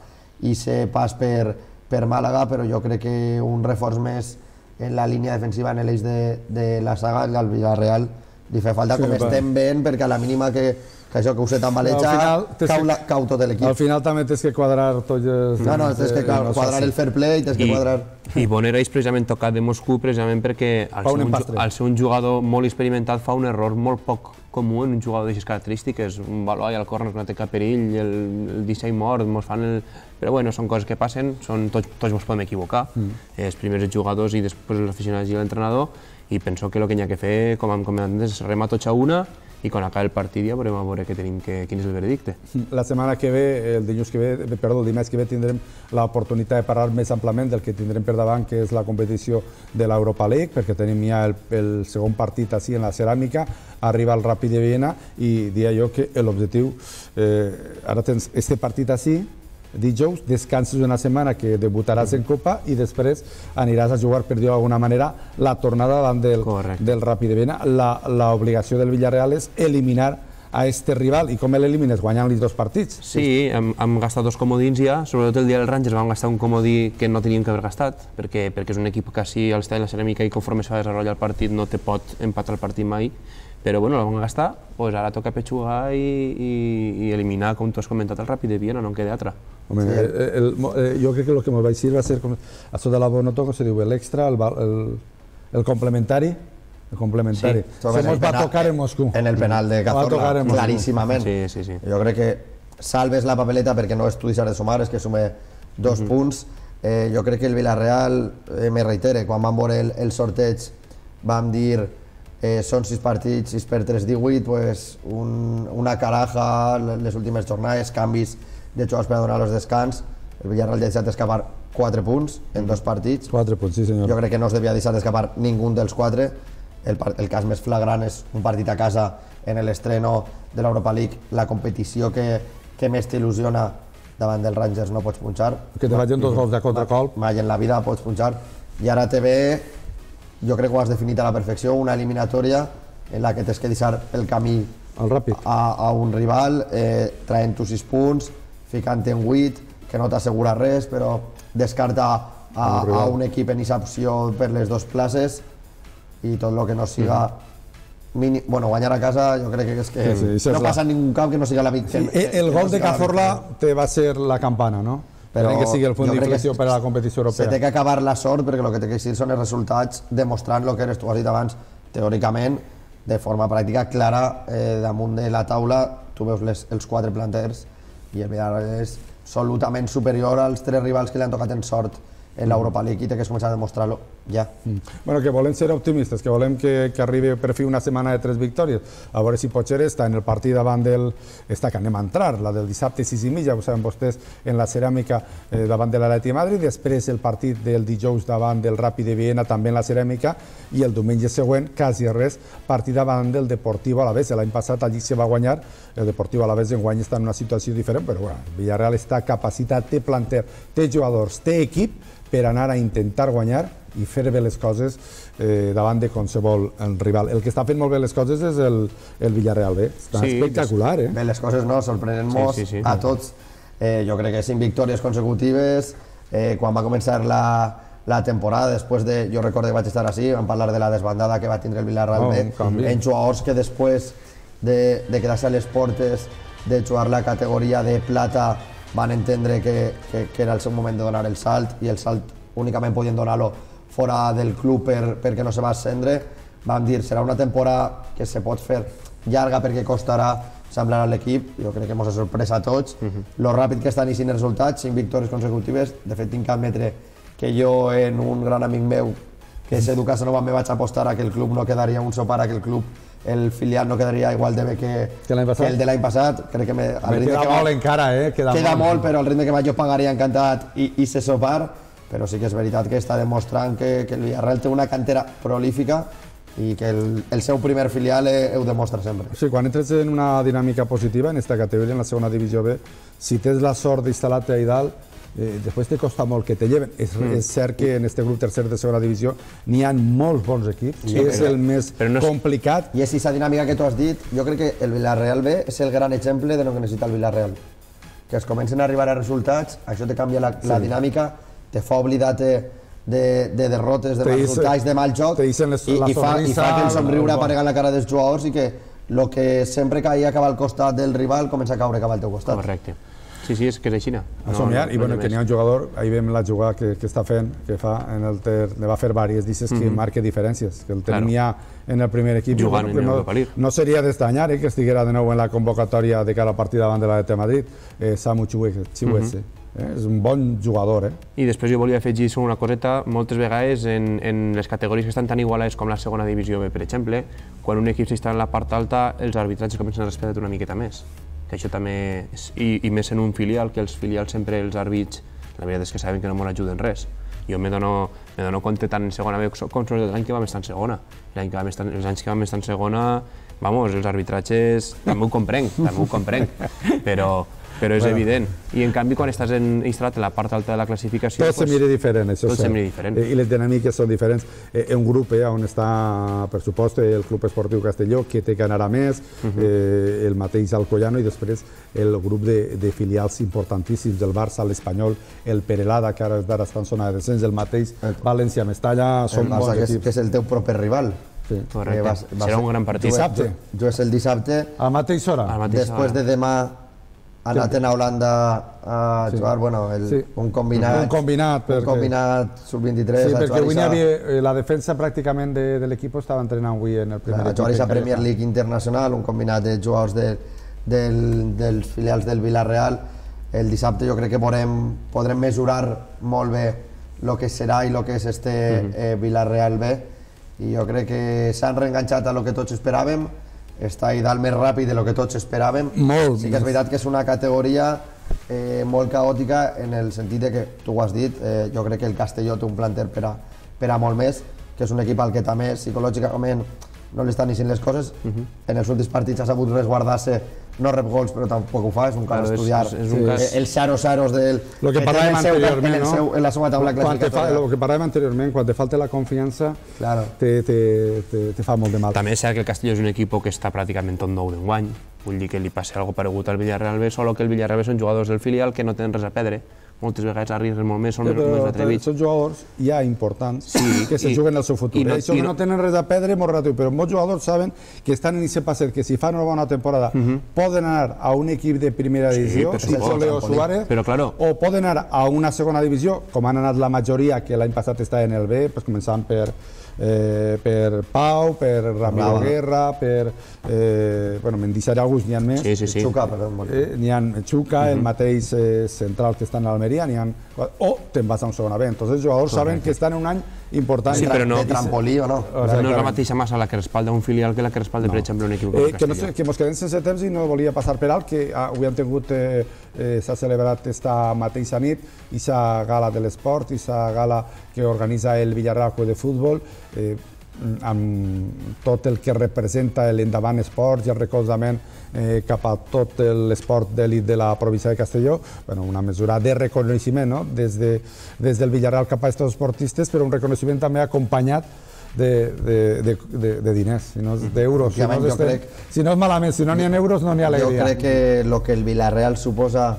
i ser pas per, per Màlaga, però jo crec que un reforç més en la línia defensiva en l'eix de, de la saga del Villarreal li fa falta Sí, com va. estem veient, perquè a la mínima que, que això que us he tambaleja, Al final, tens cau, la, cau tot l'equip. Al final també tens que quadrar tot... els- No, no, tens que eh, quadrar fàcil. el fair play, tens que I, quadrar... I Bonera és precisament tocat de Moscou precisament perquè al Fa un ser al ser un jugador molt experimentat fa un error molt poc comú en un jugador d'aquestes característiques, un baloi al córner que no té cap perill, el, el disseny mort, mos fan el... Però bueno, són coses que passen, són, tots, tots ens podem equivocar, mm. els primers jugadors i després els aficionats i l'entrenador, i penso que el que hi ha que fer, com hem comentat és remar tots a una i quan acabi el partit ja veurem a veure què tenim, que, quin és el veredicte. La setmana que ve, el dilluns que ve, perdó, el dimarts que ve tindrem l'oportunitat de parlar més amplament del que tindrem per davant, que és la competició de l'Europa League, perquè tenim ja el, el segon partit així en la ceràmica, arriba el Ràpid de Viena i dia jo que l'objectiu, eh, ara tens este partit així, dijous, descanses una setmana que debutaràs en Copa i després aniràs a jugar, per dir-ho d'alguna manera, la tornada davant del, Correcte. del Ràpid de Viena. La- L'obligació del Villarreal és eliminar a este rival. I com l'elimines? Guanyant-li dos partits. Sí, hem, hem gastat dos comodins ja, sobretot el dia del Rangers vam gastar un comodí que no teníem que haver gastat, perquè, perquè és un equip que si està en la ceràmica i conforme s'ha desenvolupat el partit no te pot empatar el partit mai, però bueno, el vam gastar, doncs ara toca petxugar i, i, i eliminar, com tu has comentat, el Ràpid de Viena, no en queda altra. Home, el, el, eh, jo crec que el que ens va dir va ser com, això de l'abonoto, com se diu, l'extra, el, el, el complementari, el complementari. Sí. Se mos va tocar en Moscou. En el penal de Cazorla, claríssimament. Sí, sí, sí. Jo crec que salves la papeleta perquè no és tu deixar de sumar, és que sume dos Mhm. punts. Eh, jo crec que el Villarreal, eh, me reitere, quan vam veure el, el sorteig vam dir eh, són sis partits, 6 per 3, 18, pues, un, una caraja le- les últimes jornades, canvis de jugadors per donar els descans. El Villarreal ja ha deixat escapar 4 punts en dos partits. Quatre punts, sí senyor. Jo crec que no es devia deixar d'escapar ningú dels quatre. El, par- el cas més flagrant és un partit a casa en l'estreno de l'Europa League, la competició que, que més t'il·lusiona davant dels Rangers no pots punxar. Que te vagin dos gols de contracolp. Mai en la vida pots punxar. I ara te ve, jo crec que ho has definit a la perfecció, una eliminatòria en la que tens que deixar el camí El ràpid. a, a un rival, eh, traient tu 6 punts, ficant en 8, que no t'assegura res, però descarta a, a un equip en aquesta opció per les dues places i tot el que no siga mini, bueno, guanyar a casa jo crec que és que Sí, sí, no la- passa en ningún camp que no siga la victòria. Sí, el, el gol de Cazorla te va ser la campana, no? Però que sigui el punt d'inflexió per a la competició Se té europea. que acabar la sort perquè el que té que existir són els resultats demostrant el que eres, tu has dit abans, teòricament, de forma pràctica clara, eh, damunt de la taula, tu veus les, els quatre planters i el Villarreal és absolutament superior als tres rivals que li han tocat en sort en l'Europa League i té que començar a demostrar-lo ja. Mm. Bueno, que volem ser optimistes, que volem que, que arribi per fi una setmana de tres victòries. A veure si pot ser esta en el partit davant del... Esta que anem a entrar, la del dissabte 6 i mitja, ho saben vostès, en la ceràmica eh, davant de l'Atleti de Madrid, després el partit del dijous davant del Ràpid de Viena, també en la ceràmica, i el diumenge següent, quasi res, partit davant del Deportivo Alavés. L'any passat allí se va guanyar, el Deportivo Alavés enguany està en una situació diferent, però bueno, Villarreal està capacitat, té planter, té jugadors, té equip, per anar a intentar guanyar i fer bé les coses eh, davant de qualsevol eh, rival. El que està fent molt bé les coses és el, el Villarreal B. Està Sí, espectacular, eh? Bé, les coses no, sorprenen Sí, molt sí, sí. a tots. Eh, jo crec que cinc victòries consecutives. Eh, quan va començar la, la temporada, després de... Jo recordo que vaig estar així, vam parlar de la desbandada que va tindre el Villarreal Oh, B, en jugadors que després de, de quedar-se a les portes, de jugar la categoria de plata, van entendre que, que, que era el seu moment de donar el salt i el salt únicament podien donar-lo fora del club per, perquè no se va ascendre. Vam dir, serà una temporada que se pot fer llarga perquè costarà semblar a l'equip, jo crec que ens ha sorprès a tots. Lo ràpid que estan eixint resultats, cinc victòries consecutives, de fet tinc que admetre que jo en un gran amic meu, que és Edu Casanova, me vaig apostar a que el club no quedaria un sopar, a que el club, el filial no quedaria igual de bé que, Que passat? el de l'any passat. Crec que me, al Me ritme queda que va- molt encara, eh? Queda, queda molt. molt, però al ritme que vaig jo pagaria encantat i, i se sopar, però sí que és veritat que està demostrant que, que el Villarreal té una cantera prolífica i que el, el seu primer filial eh, ho demostra sempre. Sí, quan entres en una dinàmica positiva en esta categoria, en la segona divisió B, si tens la sort d'instal·lar-te ahí dalt, eh, després te costa molt que te lleven. És, mm. és cert que en este grup tercer de segona divisió n'hi ha molts bons equips, sí, és però- el més però no és- complicat. I és aquesta dinàmica que tu has dit, jo crec que el Villarreal B és el gran exemple de lo que necessita el Villarreal. Que es comencen a arribar a resultats, això te canvia la, la dinàmica, te fa oblidar-te de, de derrotes, de mals resultats, de mal joc, i, la i, fa, i fa que el somriure aparega en la cara dels jugadors i que el que sempre caia cap al costat del rival comença a caure cap al teu costat. Correcte. Sí, sí, és que és així. a somiar, i bueno, que n'hi ha un jugador, ahir veiem la jugada que, que està fent, que fa en el ter, ne va fer diverses, dices que marca diferències, que el tenim Claro. en el primer equip. Jugant en que no, Europa League. no seria d'estranyar eh, que estiguera de nou en la convocatòria de cara al partit davant de la de Madrid, eh, Samu Chihuese. Chihuese. Eh? És un bon jugador, eh? I després jo volia afegir sobre una coseta, moltes vegades en, en les categories que estan tan igualades com la segona divisió B, per exemple, quan un equip s'instala en la part alta, els arbitratges comencen a respectar una miqueta més. Que això també és, i, i més en un filial, que els filials sempre els àrbits, la veritat és que saben que no m'ho ajuden res. Jo me dono, me dono compte tant en segona B com sobretot l'any que vam estar en segona. L'any que vam estar, els anys que vam estar en segona, vamos, els arbitratges també ho comprenc, també ho comprenc, però, però és Bueno. evident. I en canvi, quan estàs en, instal·lat en la part alta de la classificació... Tot se mira diferent, això tot és se mira diferent. Eh, I les dinàmiques són diferents. Eh, un grup eh, on està, per supost, el Club Esportiu Castelló, que té que anar a més, eh, el mateix Alcoyano, i després el grup de, de filials importantíssims del Barça, l'Espanyol, el Perelada, que ara d'ara està en zona de descens, el mateix València, Mestalla, El són bons Barça, que que és el teu proper rival. Sí. Correcte. Eh, vas- vas- Serà un gran partit. Dissabte. Jo és el dissabte, A la mateixa hora? A mateixa després hora. de demà anat a Holanda a jugar, bueno, el, Sí. un combinat, Un combinat, un perquè- combinat sub-23, Sí, a perquè avui a- havia, eh, la defensa pràcticament de, de l'equip estava entrenant avui en el primer a equip. jugar a Premier. League Internacional, un combinat de jugadors de, del, dels filials del Villarreal. El dissabte jo crec que podrem, podrem mesurar molt bé el que serà i el que és este eh, Villarreal B i jo crec que s'han reenganxat a lo que tots esperàvem està a dalt més ràpid de lo que tots esperàvem Molt sí que és veritat que és una categoria eh, molt caòtica en el sentit de que, tu ho has dit, eh, jo crec que el Castelló té un planter per a, per a molt més, que és un equip al que també psicològicament no li estan eixint les coses. En els últims partits ha sabut resguardar-se, no rep gols, però tampoc ho fa, és un cas a és- estudiar. és- és un Eh, cas- Els 0-0 del... Lo que té parlàvem seu- anteriorment, en, el no? seu, en la seva taula quan te fa, el que parlàvem anteriorment, quan te falta la confiança, Claro. te, te, te, te fa molt de mal. També és cert que el Castelló és un equip que està pràcticament tot nou d'enguany, vull dir que li passa alguna paregut al Villarreal B, solo que el Villarreal B són jugadors del filial que no tenen res a perdre, moltes vegades arriben molt més, són Sí, més, atrevits. són jugadors ja importants Sí, que se i- juguen el seu futur. i no- eh? Això i no- no tenen res a perdre, molt relatiu, però molts jugadors saben que estan en aquest passer, que si fan una bona temporada poden anar a un equip de primera divisió, per si supost, són Leo. Suárez, Però, claro. o poden anar a una segona divisió, com han anat la majoria, que l'any passat està en el B, pues, començant per, eh, per Pau, per Ramiro Brava. Guerra, per... Eh, bueno, me'n deixaré alguns, n'hi ha més. Sí, sí, sí. Xuca, perdó. Eh, n'hi ha Xuca, el mateix eh, central que està en l'Almeria, n'hi ha... O te'n vas a un segona B. Entonces els jugadors saben que estan en un any important. Sí, però no- De trampolí o no? O No sigui, és la mateixa massa la que respalda un filial que la que respalda, per exemple, un equip Eh, que, no sé, que mos quedem sense temps i no volia passar per alt, que ah, avui han tingut, eh, eh, s'ha celebrat esta mateixa nit, aquesta gala de l'esport, aquesta gala que organitza el Villarreal Club de Futbol, eh, amb tot el que representa l'endavant esport i el recolzament eh, cap a tot l'esport d'elit de la província de Castelló, bueno, una mesura de reconeixement no? des, de, des del Villarreal cap a aquests esportistes, però un reconeixement també acompanyat de, de, de, de, de diners, si no és d'euros. Si, no jo estem- crec- si no és malament, si no n'hi ha euros, no n'hi ha Jo alegria. crec que el que el Villarreal suposa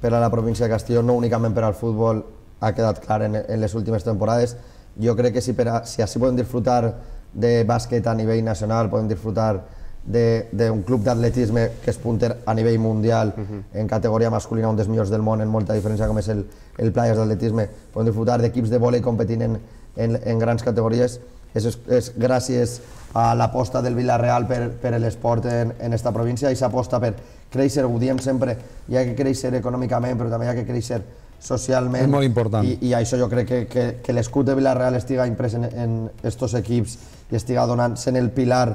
per a la província de Castelló, no únicament per al futbol, ha quedat clar en, en les últimes temporades. Jo crec que si, per a, si així podem disfrutar de bàsquet a nivell nacional, podem disfrutar de- d'un club d'atletisme que és punter a nivell mundial en categoria masculina, un dels millors del món en molta diferència com és el, el Players d'atletisme, podem disfrutar d'equips de vòlei competint en, en, en grans categories, és, és gràcies a l'aposta del Villarreal per, per l'esport en, en esta província i s'aposta per créixer, ho diem sempre, hi ha que créixer econòmicament, però també hi ha que créixer socialment. És molt important. I, i això jo crec que, que, que l'escut de Villarreal estiga imprès en, en estos equips i estiga donant, sent el pilar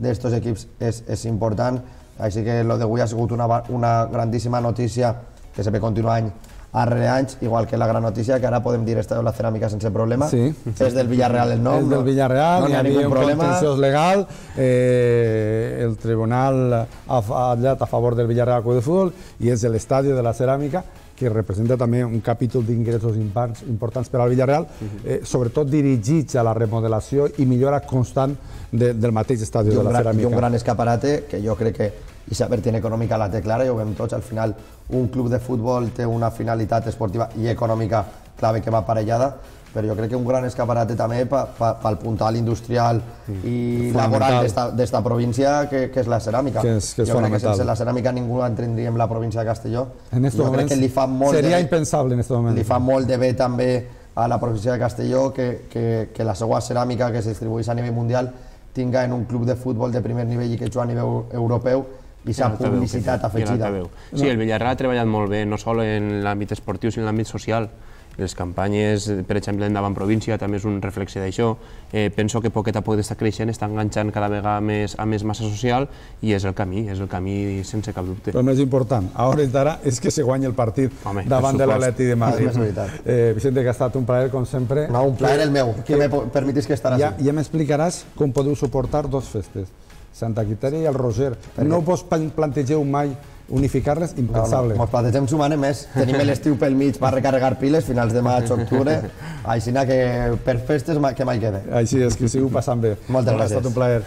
d'estos equips és, és important. Així que lo d'avui ha sigut una, una grandíssima notícia que se ve continuant any rere anys, igual que la gran notícia que ara podem dir Estadio La Ceràmica sense problema. Sí. És del Villarreal el nom. és del Villarreal, no, hi n'hi ha ningú un problema. contenciós legal, eh, el tribunal ha hallat a favor del Villarreal Club de Futbol i és l'estadi de la ceràmica que representa també un capítol d'ingressos importants per al Villarreal, eh, sobretot dirigits a la remodelació i millora constant de, del mateix estadi i de la gran, i ceràmica. un gran escaparate que jo crec que aquesta vertient econòmica la té clara, ja ho veiem tots, al final un club de futbol té una finalitat esportiva i econòmica clave que va aparellada, però jo crec que un gran escaparate també pel puntal industrial i laboral d'esta província, que, que és la ceràmica. Que és, que és jo crec que sense la ceràmica ningú entendríem la província de Castelló. En jo moment crec que li fa molt seria de, impensable en este moment. li fa molt de bé també a la província de Castelló que, que, que la seva ceràmica que es distribueix a nivell mundial tinga en un club de futbol de primer nivell i que juga a nivell europeu i s'ha publicitat afegida. Sí, el Villarreal ha treballat molt bé, no sol en l'àmbit esportiu, sinó en l'àmbit social les campanyes, per exemple, endavant província també és un reflexe d'això. Eh, penso que poquet a poc està creixent, està enganxant cada vegada més a més massa social i és el camí, és el camí sense cap dubte. El més important, a hores d'ara, és que se guanyi el partit Home, davant de l'Atleti de Madrid. Eh, Vicente, que ha estat un plaer, com sempre. No, un plaer el meu, que, que me permetis que estaràs ja, Ja m'explicaràs com podeu suportar dos festes, Santa Quitèria i el Roger. No vos plantegeu mai unificar-les, impensable. No, no. Plantegem sumar més. Tenim l'estiu pel mig per recarregar piles, finals de maig, octubre, així que per festes que mai quede. Així és, que ho sigo passant bé. Moltes gràcies. Ha estat un plaer.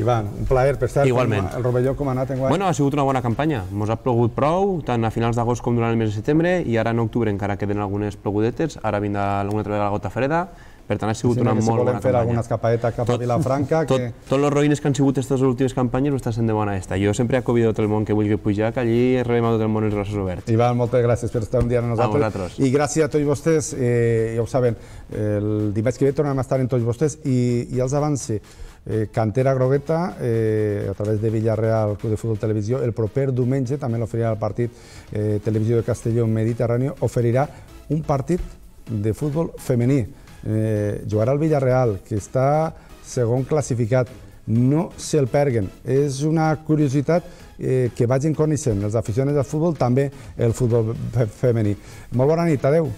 Ivan, un plaer, per cert. Igualment. El Rovelló com ha anat enguany? Bueno, ha sigut una bona campanya. Ens ha plogut prou, tant a finals d'agost com durant el mes de setembre, i ara en octubre encara queden algunes plogudetes, ara vindrà alguna altra vegada la gota freda, per tant, ha sigut sí, una molt bona campanya. fer alguna escapadeta cap a Vilafranca... Tot, que... Tots els roïnes que han sigut aquestes últimes campanyes ho està sent de bona esta. Jo sempre he tot el món que vulgui pujar, que allí rebem a tot el món els braços oberts. Ivan, moltes gràcies per estar un dia amb nosaltres. A vosaltres. I gràcies a tots vostès, eh, ja ho saben, el dimarts que ve tornem a estar amb tots vostès i, i els avanci. Eh, Cantera Grogueta, eh, a través de Villarreal, Club de Futbol Televisió, el proper diumenge, també l'oferirà el partit eh, Televisió de Castelló Mediterrani, oferirà un partit de futbol femení eh, jugarà al Villarreal, que està segon classificat. No se'l perguen. És una curiositat eh, que vagin coneixent els aficionats del futbol, també el futbol femení. Molt bona nit, adeu.